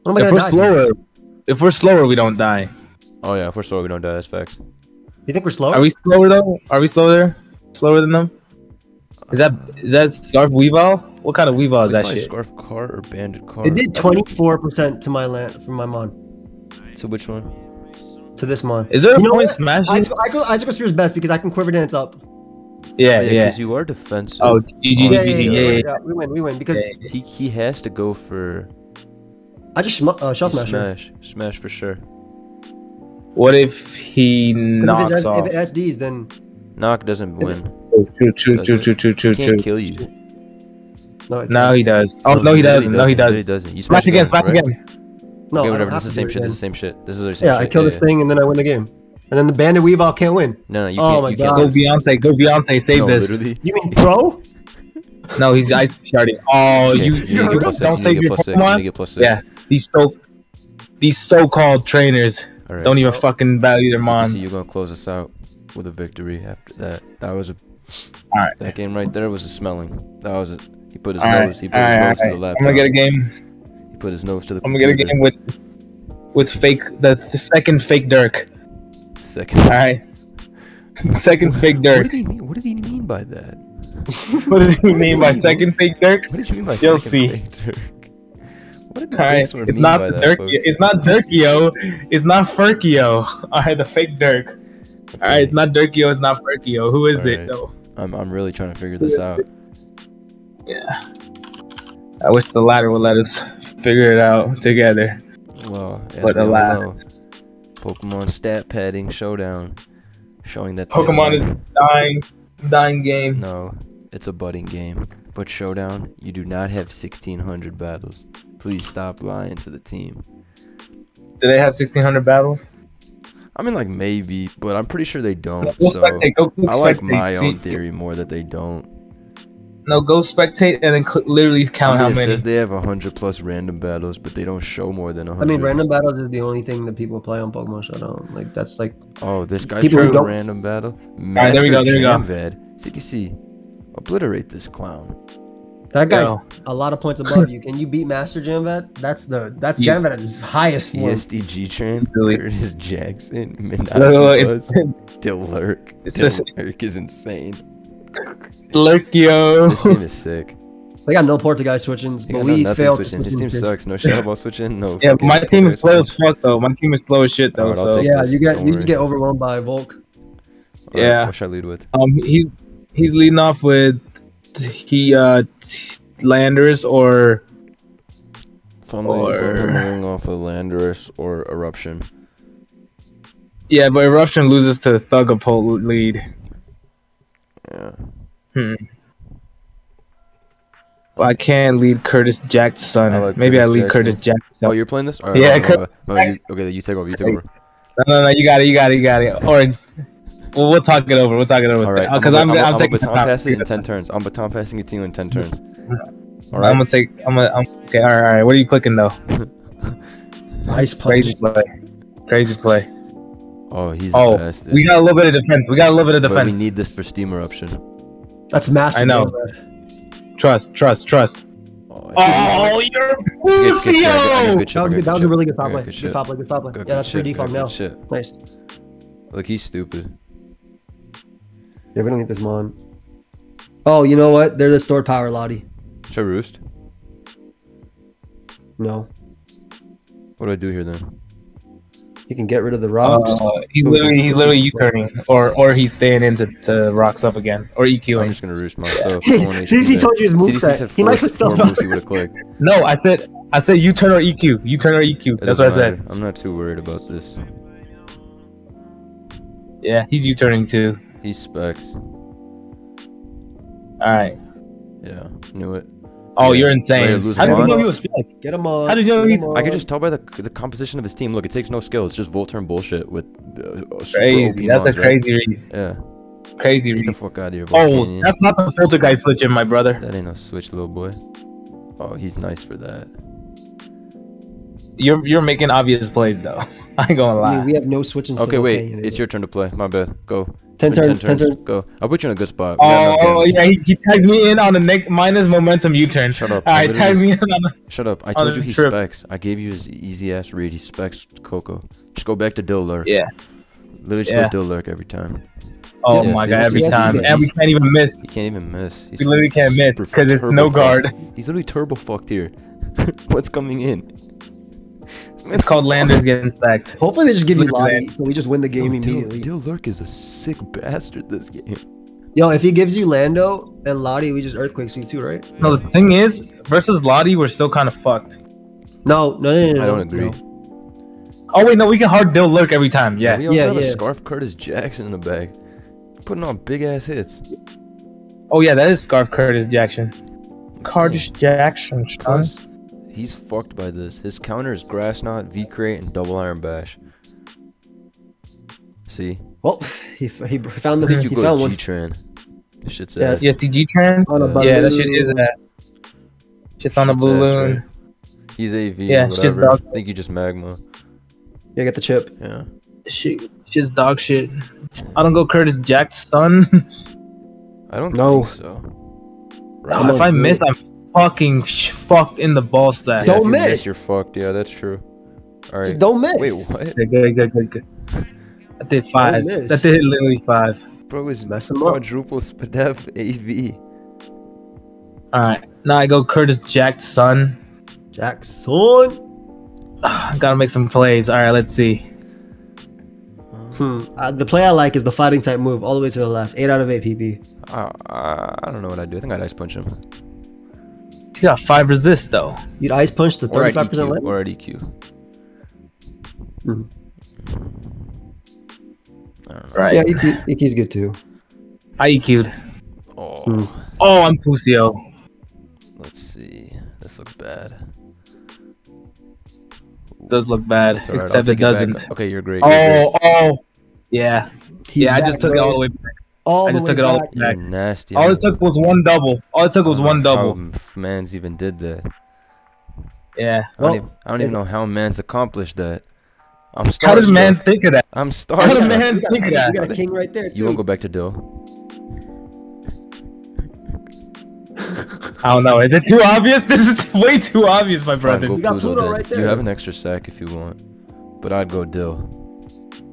What am I If gonna we're die? to? slower, if we're slower, we don't die. Oh yeah, if we're slow, we don't die. That's facts. You think we're slow? Are we slower though? Are we slower? Slower than them? Is that is that Scarf Weavile? What kind of Weavile is that shit? Scarf car or banded car? It did 24% to my land from my mon So which one? to this mon. Is there a You know point what? smashing? Icicle, Icicle, Icicle Spear is best because I can quiver dance up. Yeah, Oh, yeah. Because you are defensive. Oh, GG, Yeah, Yeah, yeah, yeah, yeah, yeah, yeah. yeah, We win, we win because He he has to go for I just shmu- uh, shell smash. smash, smash for sure. What if he knocks if, it, off? if it SDs, then Knock doesn't win. True, true, true, true, true, true, He can't kill you. no, oh, No, he does. Oh, no, he doesn't. No, he He doesn't. doesn't. You Smash again, smash right? again. no. Okay, I whatever. This is the same shit. it This is the same shit. This is the same Yeah, shit. I kill this thing and then I win the game. And then the bandit weavile can't win. No, no, you Oh can't. my you God. Go can't. Beyonce, go Beyonce, save no, this. literally. You mean pro? No, he's [LAUGHS] ice sharding. Oh, Okay, you, you you, need to get plus six, don't save need your get plus six, you need Pokemon. to get plus six. Yeah, these so these so-called trainers All right. don't even fucking value their mons. you're gonna close us out with a victory after that. That was a. All right. That game right there was a smelling. That was a. He put his All right, nose. He put all his right, nose to the right. laptop. I'm gonna get a game. He put his nose to the. I'm gonna get a game with with fake the, the second fake Dirk. Second. All right, [LAUGHS] second fake Dirk. What did he mean? What did he mean by that? [LAUGHS] What does he mean by second fake Dirk? What did you mean by You'll second see. fake Dirk? What did right, it's not by the that, Dirk. It's not Dirkio. It's not Furkio. All right, [LAUGHS] the fake Dirk. All right, it's not Dirkio. It's not Furkio. Who is All it right. though? I'm I'm really trying to figure this out. Yeah. I wish the latter would let us figure it out together. Well, But we alas. Pokemon stat padding showdown, showing that Pokemon is dying, dying game. no, it's a budding game. But showdown, you do not have 1600 battles. Please stop lying to the team. Do they have 1600 battles? I mean, like maybe, but I'm pretty sure they don't. Go So spectate. Go click I like spectate. my See- own theory more that they don't. No, go spectate and then cl- literally I count mean, how it many. says they have 100 plus random battles, but they don't show more than 100. I 100. mean, random battles is the only thing that people play on Pokemon Showdown. Like that's like Oh, this guy's People who trying a random battle. right, there we go, there we go. Jamvad. CTC, obliterate this clown. that guy's Yo. a lot of points above you. Can you beat Master Jamvat? That's the that's Yeah. Jamvat at his highest form. ESDG train, Really? Curtis Jackson, it's Dilurk. It's Dilurk is insane. Lurkio. This team is sick. They got no Portuguese switchings, They but got no we nothing failed to switching. switch This team sucks. No shit about switching. No. Yeah, my team is slow Portuguese as fuck though. My team is slow as shit though. Alright, I'll so Yeah, this, you get don't you worry. get overwhelmed by Volk. Alright, Yeah. What should I lead with? um, he's he's leading off with he uh t- Landers or If I'm leading, if I'm Or- leading off of Landorus or Eruption. yeah, but Eruption loses to Thugapult lead. Yeah. Hmm. I can't lead Curtis Jackson. I like Maybe I Curtis lead Jackson. Curtis Jackson. Oh, you're playing this? Alright, Yeah, no, no, no, Curtis no, you, okay, you take over. You take over. No, no, no, you got it, you got it, you got it. Or well, we'll talk it over. We'll talk it over. All right, because I'm, I'm, I'm, I'm, I'm taking baton the top. in ten turns. I'm baton passing it to you in ten turns. All right. I'm gonna take. I'm gonna. I'm, okay. All right. All right. What are you clicking though? [LAUGHS] Nice punch. Crazy play. Crazy play. Oh, he's Oh, the best. We got a little bit of defense. We got a little bit of but we need this for steam eruption. That's massive. I know. Jamvat. Trust. Trust. Trust. Oh, Oh, you're chip, That was good. That was a really good I foul play. good Good chip. foul play. Good foul play. Got Yeah, that's free chip, got default good now. Nice. Look, he's stupid. Yeah, we don't need this mon. Oh, you know what? They're the stored power, Lottie. Should I roost? No, What do I do here then? you can get rid of the rocks. Uh, he's literally he's literally U-turning, or or he's staying in to, to rocks up again, or E I'm just gonna roost myself. [LAUGHS] CC told you his CDC moveset. said He might four, put stuff up. moves he would have clicked. [LAUGHS] No, I said I said U-turn or EQ, U-turn or EQ. It That's what I said. matter. I'm not too worried about this. Yeah, he's U-turning too. He's specs. All right. Yeah, knew it. Oh, Yeah. you're insane. lose How did you know he was specs? Get him on. How did you know Get he's- I could just tell by the the composition of his team. Look, it takes no skill. It's just Volturn bullshit with uh, Crazy. OP That's a mons, right? crazy read. Yeah, Crazy get read. the fuck out of here, Oh, that's not the filter guy switching, my brother. That ain't no switch, little boy. Oh, he's nice for that. You're you're making obvious plays though. [LAUGHS] I ain't gonna I mean, lie. we have no switching. Okay, wait. It's your turn to play. My bad. Go. Ten turns. Ten turns. Go. I'll put you in a good spot. We Oh damage. yeah, he, he tags me in on the neck minus momentum U-turn. Shut up. All I right, literally- tags me in on the. Shut up. I told you he trip. specs. I gave you his easy ass read. He specs Coco. Just go back to Dill Lurk. Yeah. Literally just Yeah. go Dill Lurk every time. Oh Yeah, my see, god, every time, and we can't even miss. He can't even miss. He's We literally can't miss because it's turbo no fucked. guard. He's literally turbo fucked here. [LAUGHS] What's coming in? This man's It's called Landers getting stacked. Hopefully they just give you Look at Lottie, so we just win the game Yo, Dill- immediately. Dill Lurk is a sick bastard this game. Yo, if he gives you Lando and Lottie, we just earthquake you too, right? No, the thing is, versus Lottie, we're still kind of fucked. No, no, no, no. no I don't agree. no. Oh wait, no, we can hard dill lurk every time. Yeah. yeah. We also Yeah, have a. Scarf Curtis Jackson in the bag. Putting on big ass hits. Oh yeah, that is Scarf Curtis Jackson. Curtis Jackson. son. Plus, he's fucked by this. His counter is Grass Knot, V create, and Double Iron Bash. See? Well, [LAUGHS] he, f- he found I the think you he go found G one. Tran. Shit's Yeah, ass. Yes, DG trend. On a Yeah, that shit balloon. is ass. Shit's on a Shit's ass, balloon. right? He's AV. Yeah, Yeah, it's just dog- I think you just magma. Yeah, get the chip. Yeah. Shit, shit's dog shit. I don't go Curtis Jack's son. [LAUGHS] I don't No. think so. Come if I do miss, I'm fucking sh- fucked in the ball stack. Yeah, Don't you miss. You're fucked. Yeah, that's true. All Just don't miss. Wait, what? Good, good, good, good, good. That did five. miss. That did literally five. Bro is Mess him up. quadruple Spadef AV. All right, now I go Curtis Jackson. Jackson. Gotta make some plays. All right, let's see. Hmm. Uh, the play I like is the fighting type move, all the way to the left. Eight out of eight PP. I, I, I don't know what I'd do. I think I'd ice punch him. He got five resist though. You'd ice punch the Or I'd thirty-five percent EQ. left. Or I'd EQ. Mhm. I. Right. Yeah, EQ, EQ's good too. I EQ'd. Oh, Hmm. Oh, I'm Pusio. let's see. This looks bad. Does look bad, It's except it take doesn't. Okay, you're great. You're great. Oh, oh, yeah, He's yeah. I just took it all the way. back. All I the just way took it all back. the way You're back. nasty. All man. it took was one double. All it took was one double. How man's even did that? Yeah. I don't, Well, even, I don't even know how man's accomplished that. I'm How starstruck. did man think of that? I'm How did starstruck. man You got, think of you that? got a king right there You too. wanna go back to Dill? I don't know. Is it too obvious? [LAUGHS] This is way too obvious, my Fine, brother. go You got Pluto Pluto right there. You have an extra sack if you want, but I'd go Dill,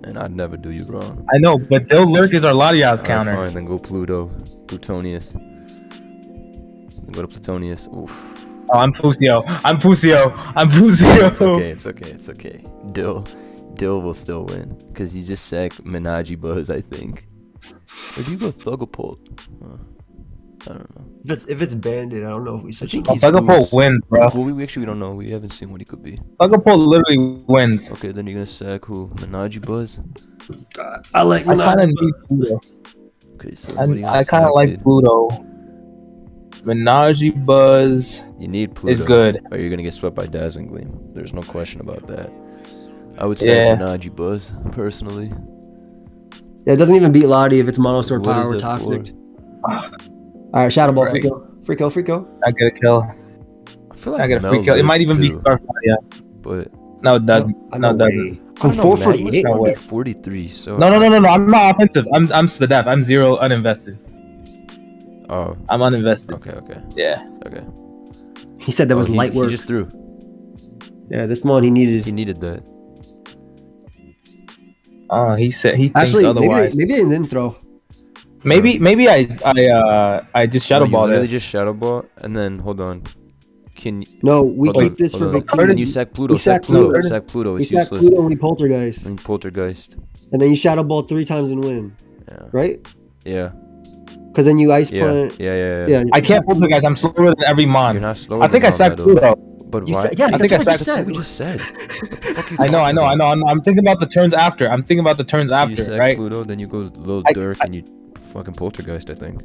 and I'd never do you wrong. I know, but Dill Lurk is our Latias counter. fine, then go Pluto, Plutonius. Then go to Plutonius. Oof. Oh, I'm Pusio. I'm Pusio. I'm Pusio. [LAUGHS] It's okay. It's okay. It's okay. Dill, Dill will still win because he just sack Menaji Buzz. I think. Or do you go Thugapult? Huh. I don't know. If it's if it's banded, I don't know if we I switch. think Oh, he's Thugapult boost. wins, bro. Well, we, we actually don't know. We haven't seen what he could be. Thugapult literally wins. Okay, then you're gonna sack who? Menaji Buzz. I like. I kind of need Pluto. Okay, so what are you I, gonna I kind of like dude? Pluto. Menage Buzz You need Pluto. is good. Or you're gonna get swept by Dazzling Gleam. There's no question about that. I would say Yeah. Menaji Buzz personally. Yeah, it doesn't even beat Lottie if it's mono store power is or it for? toxic. Ah, All right, Shadow Ball, Right. free kill, free kill, free kill. I get a kill. I feel like I get a free kill. It might lives even be too, Scarf. Yeah. But No, it doesn't. I No, know it doesn't. From I don't know, four Mel forty lives eight. No 43. So No, no, no, no, no. I'm not offensive. I'm I'm Spadef. I'm zero uninvested. Oh, I'm uninvested. okay, okay, Yeah. okay. He said that Oh, was he, light he just threw. Yeah, this one he needed. He needed that. Oh, he said he thinks Actually, maybe otherwise. maybe they didn't throw. Maybe maybe I I uh I just shadow No, ball literally this. just shadow ball, and then hold on. Can you, No, we hold keep on, this for on. Victini. Can you sack Pluto? we Sack sack Pluto. Pluto. Sack Pluto. we It's sack useless. Pluto and we poltergeist, And poltergeist. and then you shadow ball three times and win, Yeah. right? Yeah. Because then you ice Yeah. plant. Yeah. Yeah. Yeah. Yeah, I can't pull the guys. I'm slower than every You're not slower. I think than I sacked Malmedo. Pluto. But You why? said, yeah, I that's think I what you sacked- That's said. we just said. What the fuck you [LAUGHS] I know, I know, I know. I'm, I'm thinking about the turns after. I'm thinking about the turns So you after, sack right? Pluto, then you go Lil I- Durk, and you fucking poltergeist. I think.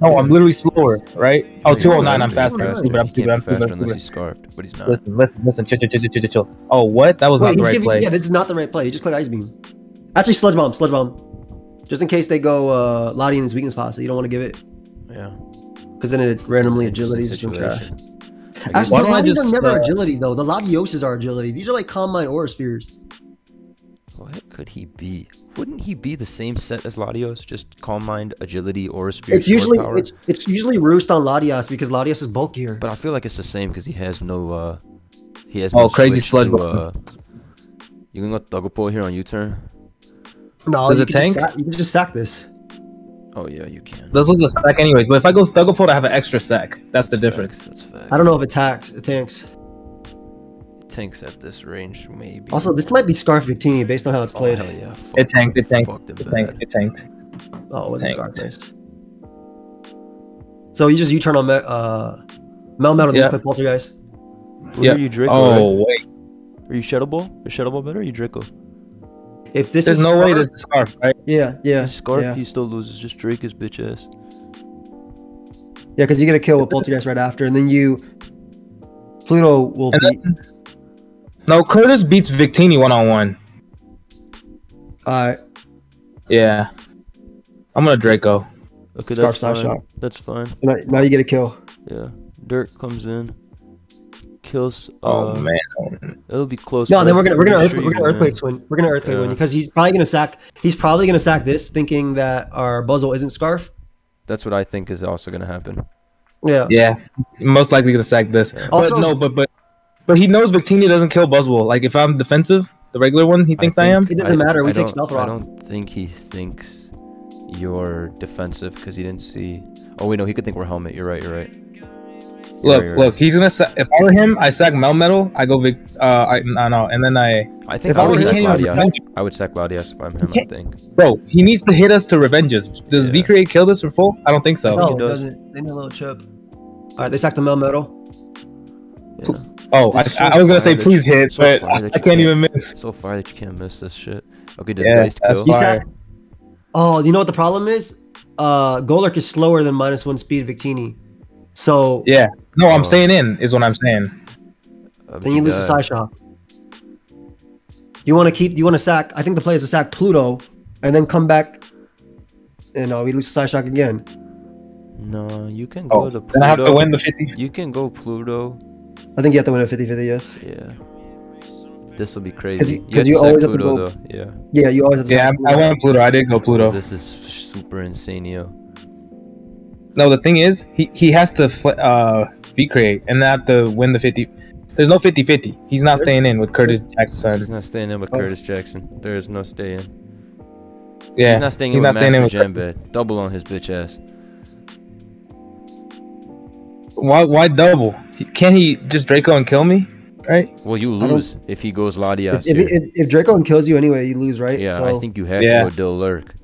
No, I'm literally slower, right? Oh, No, you're 209. I'm faster, faster. you're I'm stupid. I'm stupid. Faster unless he's scarfed, but he's not. Listen, listen, listen. Chill, chill, chill, chill, chill, chill. Oh, what? That was Wait, not the right giving, play. yeah, this is not the right play. You just click ice beam. Actually, sludge bomb, sludge bomb. Just in case they go uh, Lottie in his weakness pasta, you don't want to give it Yeah. because then it randomly It's an agility interesting is just situation. I guess- Actually, Why the don't Lotties just, are never uh, agility though. The Latioses are agility. These are like combine aura spheres. What could he be? Wouldn't he be the same set as Latios? Just calm mind, agility, aura sphere. It's usually power? it's, it's usually roost on Latias because Latias is bulkier. But I feel like it's the same because he has no. uh He has Oh, no crazy switch sludge to, uh, You can go Thugapult here on U-turn. no, Does you it can just tank? sack- you can just sack this. Oh yeah, you can. This was a sack anyways, but if I go Thugapult, I have an extra sack. That's the That's difference. facts, That's facts. I don't know if it tanks. It tanks. Tanks at this range, maybe. Also, this might be Scarf Victini based on how it's oh, played. hell yeah. Fuck, It tanked, it tanked, fucked him it tanked, it tanked. Oh, it wasn't Scarf. Tanked. Nice. So you just U-turn on Me- uh, Melmetal, Yeah. yeah. click Poltergeist. Who Yeah. Are you Draco? Oh right? wait, Are you Shadow Ball? Is Shadow Ball better? Or are you Draco? If this there's is no way this is scarf, right? Yeah, yeah, He's Scarf, yeah, he still loses. Just Drake his bitch ass. yeah, because you get a kill with Poltergeist right after, and then you Pluto will And beat. then, no, Curtis beats Victini one on one. Uh, Yeah, I'm gonna Draco. Okay, Scarf that's fine. shot. That's fine. now, now you get a kill. Yeah. Dirk comes in, kills. Oh uh, man, It'll be close. No, then we're gonna we're gonna earthquake, sure we're gonna earthquake win. We're gonna earthquake win because he's probably gonna sack. He's probably gonna sack this, thinking that our Buzzle isn't Scarf. That's what I think is also gonna happen. Yeah. yeah, most likely gonna sack this. Also- but no, but but but he knows Victini doesn't kill Buzzwole. Like if I'm defensive, the regular one he thinks I, am. It doesn't matter, we I take don't- I don't think he thinks you're defensive because he didn't see. Oh wait, no, he could think we're helmet. You're right. You're right. You're Look, right, you're look, right. he's gonna. Sa- if I were him, I sack Melmetal. I go Vic. Uh, I, I know, and then I. I think If I I would sack him, he can't even Latias. defend I would sack Latias if I'm him. I think. Bro, he needs to hit us to revenge us. Does Yeah. V create kill this for full? I don't think so. No, he it does. doesn't. They need a little chip. All right, they sacked the Melmetal. Yeah. Oh, I, so I was gonna say please you- hit, so but far I, that I you can't can't. even miss. So far that you can't miss this shit. Okay, does Yeah, Geist that's kill? You fire. Oh, you know what the problem is? Uh, Golurk is slower than minus one speed Victini. So Yeah. No, I'm Oh. staying in. Is what I'm saying. Uh, then you lose the got- side shot. You want to keep. You want to sack. I think the play is to sack Pluto, and then come back. And uh, we lose the side shock again. No, you can go Oh, to Pluto. then I have to win the 50. You can go Pluto. I think you have to win a 50-50, Yes. Yeah. This will be crazy. you- you 'cause have you always have to Pluto go- though. Yeah. Yeah, you always have to. Yeah, I, I went Pluto. I didn't go Pluto. This is super insane, yo. No, the thing is, he, he has to fl- uh, V create and not to win the 50. There's no 50 50. He's not staying in with Curtis Jackson. He's not staying in with Oh. Curtis Jackson. There is no stay in. Yeah, He's not staying he's in not with staying in with. Jambed. Double on his bitch ass. Why, why double? He- Can he just Draco and kill me? Right? Well, you lose if he goes Latias. If, if, here. if, if Draco kills you anyway, you lose, right? yeah, So, I think you have Yeah. to go Dill Lurk.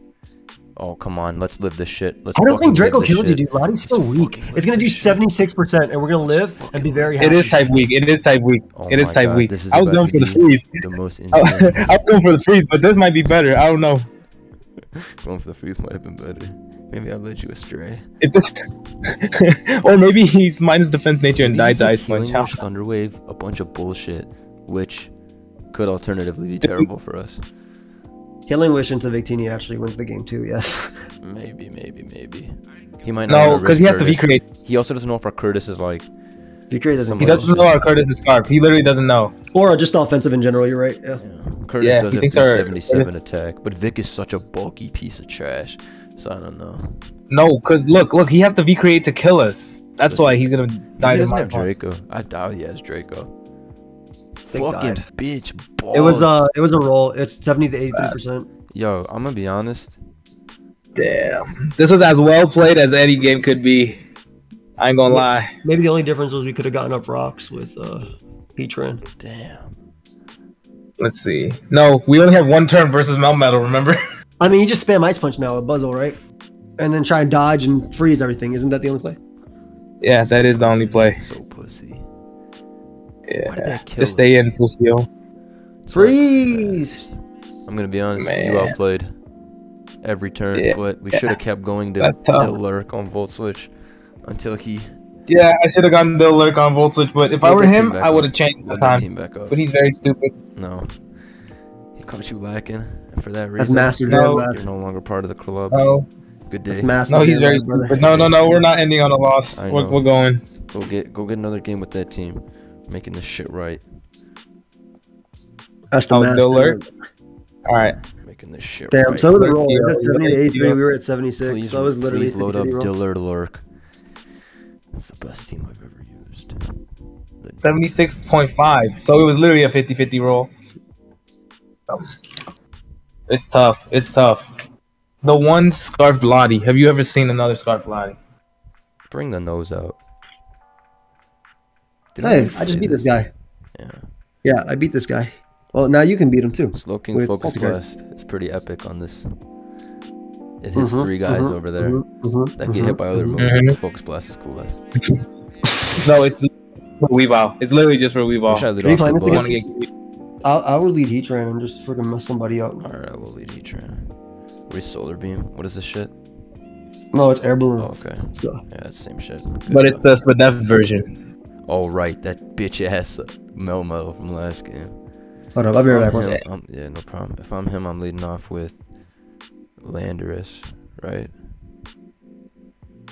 Oh come on, let's live this shit. Let's I don't think Draco live this kills you, dude. Lottie's still Let's weak. It's gonna do seventy six percent, and we're gonna live and be very happy. It is type weak. It is type weak. Oh it is my type God, weak. this is I was going for the freeze. The most [LAUGHS] I was going for the freeze, but this might be better. I don't know. [LAUGHS] Going for the freeze might have been better. Maybe I led you astray. If this, [LAUGHS] or maybe he's minus defense nature and Maybe died to he's ice punch. Thunderwave, a bunch of bullshit, which could alternatively be terrible for us. Healing Wish into Victini actually wins the game too. Yes. [LAUGHS] Maybe, maybe, maybe. He might not. No, because he risk has to V Curtis. create. He also doesn't know if our Curtis is like. Victory doesn't. He doesn't shit. know our Curtis is scarf. He literally doesn't know. Or just offensive in general. You're right. Yeah. Yeah. Curtis Yeah, does he have thinks our- 77 attack, but Vic is such a bulky piece of trash. So I don't know. No, cause look, look, he has to recreate to kill us. That's Listen, why he's gonna die he to doesn't my have farm. Draco. I doubt he has Draco. Thank Fucking God. bitch. It was balls. uh, it was a roll. It's seventy to eighty-three percent. Yo, I'm gonna be honest. Damn, this was as well played as any game could be. I ain't gonna lie. Maybe the only difference was we could have gotten up rocks with uh, Heatran. Damn. Let's see. No, we only have one turn versus Melmetal. Remember? [LAUGHS] I mean, you just spam ice punch now with Buzzle, right? And then try and dodge and freeze everything. Isn't that the only play? yeah, that is the only play. So pussy. Why Yeah, did that kill just stay in, Lucio. Freeze! I'm gonna be honest. Man. You outplayed every turn, Yeah. but we should have kept going to the lurk on Volt Switch until he Yeah, I should have gotten the lurk on Volt Switch, but if I were him, I would have changed the time. team back up. But he's very stupid. No. He caught you lacking, and for that That's reason, master No. you're no longer part of the club. No, Good day. That's master no, he's jam, very brother. stupid. No, no, no, we're not ending on a loss. We're, we're going. Go get go get another game with that team, making this shit right, That's the Oh, master. the alert? All right. making this shit Damn, right. so was the Lurk, roll. yeah, It was 70 to 83. We were at 76. please, so it was literally please load up 50 roll. Dillard Lurk. It's the best team I've ever used. 76.5. So it was literally a 50 50 roll. Um, It's tough. It's tough. The one Scarf Lottie. Have you ever seen another Scarf Lottie? Bring the nose out. Did Hey, really I just beat this guy. Yeah. Yeah, I beat this guy. Well, now you can beat him too. Slowking Focus Poltergeist. Blast is pretty epic on this. It hits Mhm, three guys mhm, over there mhm, mhm, that get hit by other mhm. moves. Mhm. Focus Blast is cooler. [LAUGHS] No, it's for Weavile. It's literally just for Wish I Weavile. lead Are you playing this against- want to get I'll, I would lead Heatran and just freaking mess somebody up. Alright, I will lead Heatran. Where's Solar Beam? What is this shit? No, it's air balloon. Oh, okay. So, Yeah, it's the same shit. But it's the Spadef version. Oh, right. That bitch ass Melmetal from last game. hold up, I'll be right back. If One I'm second. him, yeah, no problem. If I'm him, I'm leading off with Landorus, right?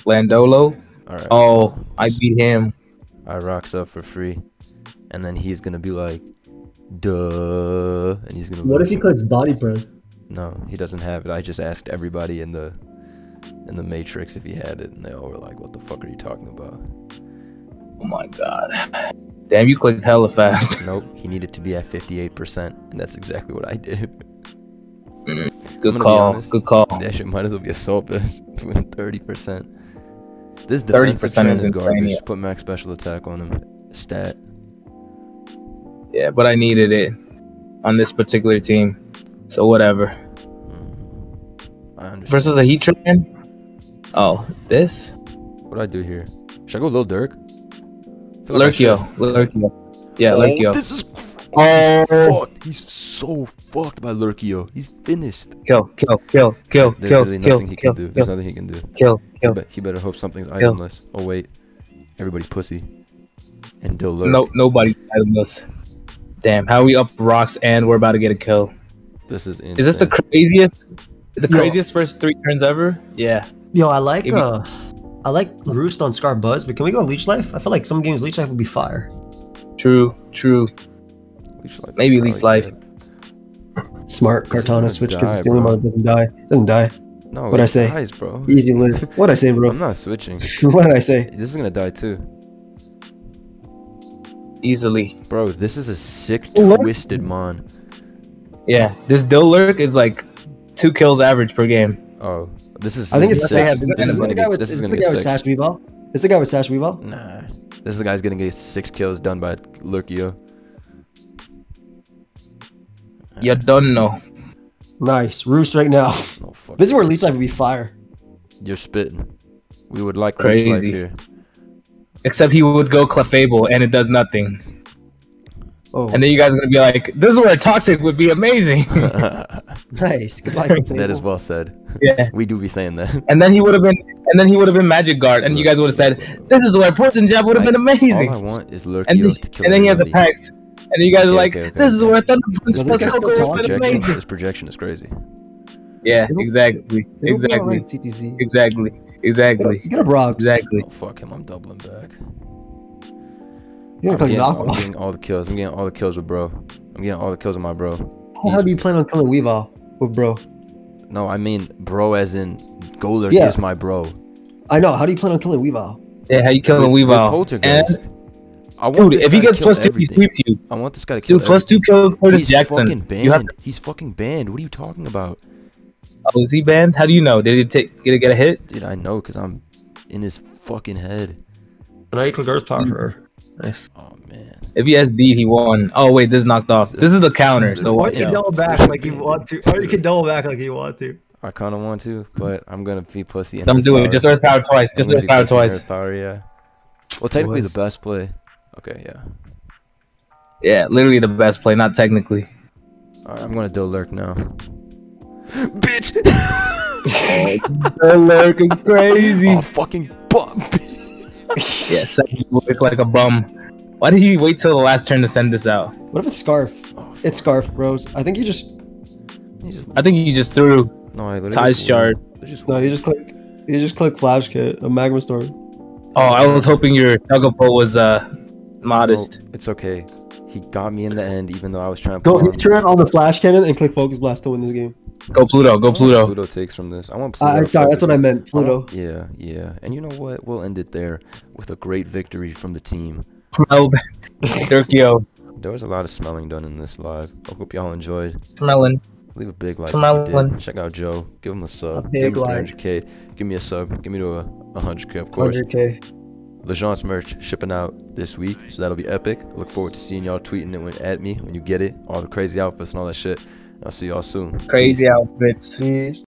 Landolo. Alright. Oh, I beat him. I rocks up for free, and then he's gonna be like, "Duh," and he's gonna. What if he clicks body press? No, he doesn't have it. I just asked everybody in the in the Matrix if he had it, and they all were like, "What the fuck are you talking about?" Oh my god. Damn, you clicked hella fast. [LAUGHS] Nope, he needed to be at 58%, and that's exactly what I did. Mm-hmm. I'm Good call. honest. Good call. That shit might as well be assault vest with 30%. This 30% is is garbage. insane, yeah. Put max special attack on him. Stat. Yeah, but I needed it on this particular team. So whatever. Mm, I understand. Versus a Heatran? Oh, this? What do I do here? Should I go Lil Durk? I like Lurkio. Lurkio. Yeah, oh, Lurkio. This is Oh. he's fucked. He's so fucked by Lurkio. He's finished. Kill, kill, kill, kill, There's kill, really kill, nothing he kill, can do. There's kill, nothing he can do. kill, kill. be- he better hope something's itemless. Oh wait, everybody's pussy. And Dil Lurk. No, nobody's us. Damn, how we up rocks and we're about to get a kill. This is insane. Is this the craziest, the Yo. craziest first three turns ever? Yeah. Yo, I like Give me- uh, I like Roost on Scar Buzz, but can we go Leech Life? I feel like some games Leech Life would be fire. True, true. Leech Life maybe probably Leech Life. good. Smart This is Kartana switch because it's the only one that doesn't die. Doesn't die. No, What'd I say? Dies, bro. Easy live. What'd I say, bro. I'm bro? not switching. [LAUGHS] what did I say? This is gonna die too, Easily. bro. This is a sick Lurk- twisted mon. Yeah. This Dill Lurk is like two kills average per game. Oh, this is. I think it's six. This This is is gonna the guy with, This is is gonna the guy with six. Sash Weavile. It's the guy with Sash Weavile. Nah, this is the guy's gonna get six kills done by Lurkio. You don't know. Nice. Roost right now. No fuck. This is where Leech Life would be fire. You're spitting. We would like Leech Life Crazy. here. Except he would go Clefable and it does nothing. Oh, And then you guys are gonna be like, this is where Toxic would be amazing. [LAUGHS] nice. Goodbye. [LAUGHS] that is well said. yeah. We do be saying that. And then he would have been and then he would have been Magic Guard and you guys would have said, This is where Poison Jab would have been amazing. All I want is Lurkio and, then, to kill and then he has a. Pax. And you guys are like, okay, okay, This is where Thunder Punch No, plus this Coco would have Projection, been amazing. this projection is crazy. Yeah, exactly. It'll Exactly. alright, CTC. Exactly. Get Exactly. get a Brox. Exactly. Oh fuck him! I'm doubling back. You're I'm getting, I'm getting all the kills. I'm getting all the kills with bro. I'm getting all the kills with my bro. How do you plan on killing Weavile with bro? No, I mean bro, as in Golurk Yeah. is my bro. I know. How do you plan on killing Weavile? Yeah, how you killing With- with Weavile? Poltergeist. And I want dude, if he gets plus two, he everything. sweeps you. I want this guy to kill. Dude, plus two everything. kills Curtis Jackson. fucking banned. You have He's fucking banned. What are you talking about, oh, is he banned? How do you know? Did he take get a, get a hit? dude? I know because I'm in his fucking head. Now you click Earth Power for her. Nice. Oh man. If he has D, he won. Oh wait, this is knocked off. This is the counter. So Or watch you can out. double back like you want to. Or you can double back like you want to. I kind of want to, but I'm gonna be pussy. and Don't Earth Power. it. Just Earth Power twice. Just gonna Earth Power twice. Earth Power, yeah. Well, technically the best play. Okay, yeah. Yeah, literally the best play, not technically. All right, I'm gonna do lurk now. Bitch. The lurk is crazy. oh fucking bum. Yeah, second you look like a bum. Why did he wait till the last turn to send this out? What if it's Scarf? Oh. It's Scarf, bros. I think you just He just- I think you just threw. no, I literally Ties shard. won. They just no. You just click. You just click Flash Kit, a Magma Storm. Oh, I was hoping your Chocobo was uh modest. Nope, it's okay. He got me in the end, even though I was trying to. Go pull on- turn on the Flash Cannon and click Focus Blast to win this game. Go Pluto. Go Pluto. Pluto takes from this. I want Pluto. Uh, sorry, that's focus what I on- meant. I Pluto. Yeah, yeah. And you know what? We'll end it there with a great victory from the team. Smell. Dirkio. There was a lot of smelling done in this live. I hope y'all enjoyed. Smelling. Leave a big like. Smelling. If you did. Check out Joe. Give him a sub. A Give big him like. 300k. Give me a sub. Give me to a 100k, of course. 100k. Legence merch shipping out this week, so that'll be epic. Look forward to seeing y'all tweeting it when at me when you get it. All the crazy outfits and all that shit. I'll see y'all soon. Crazy outfits. Peace.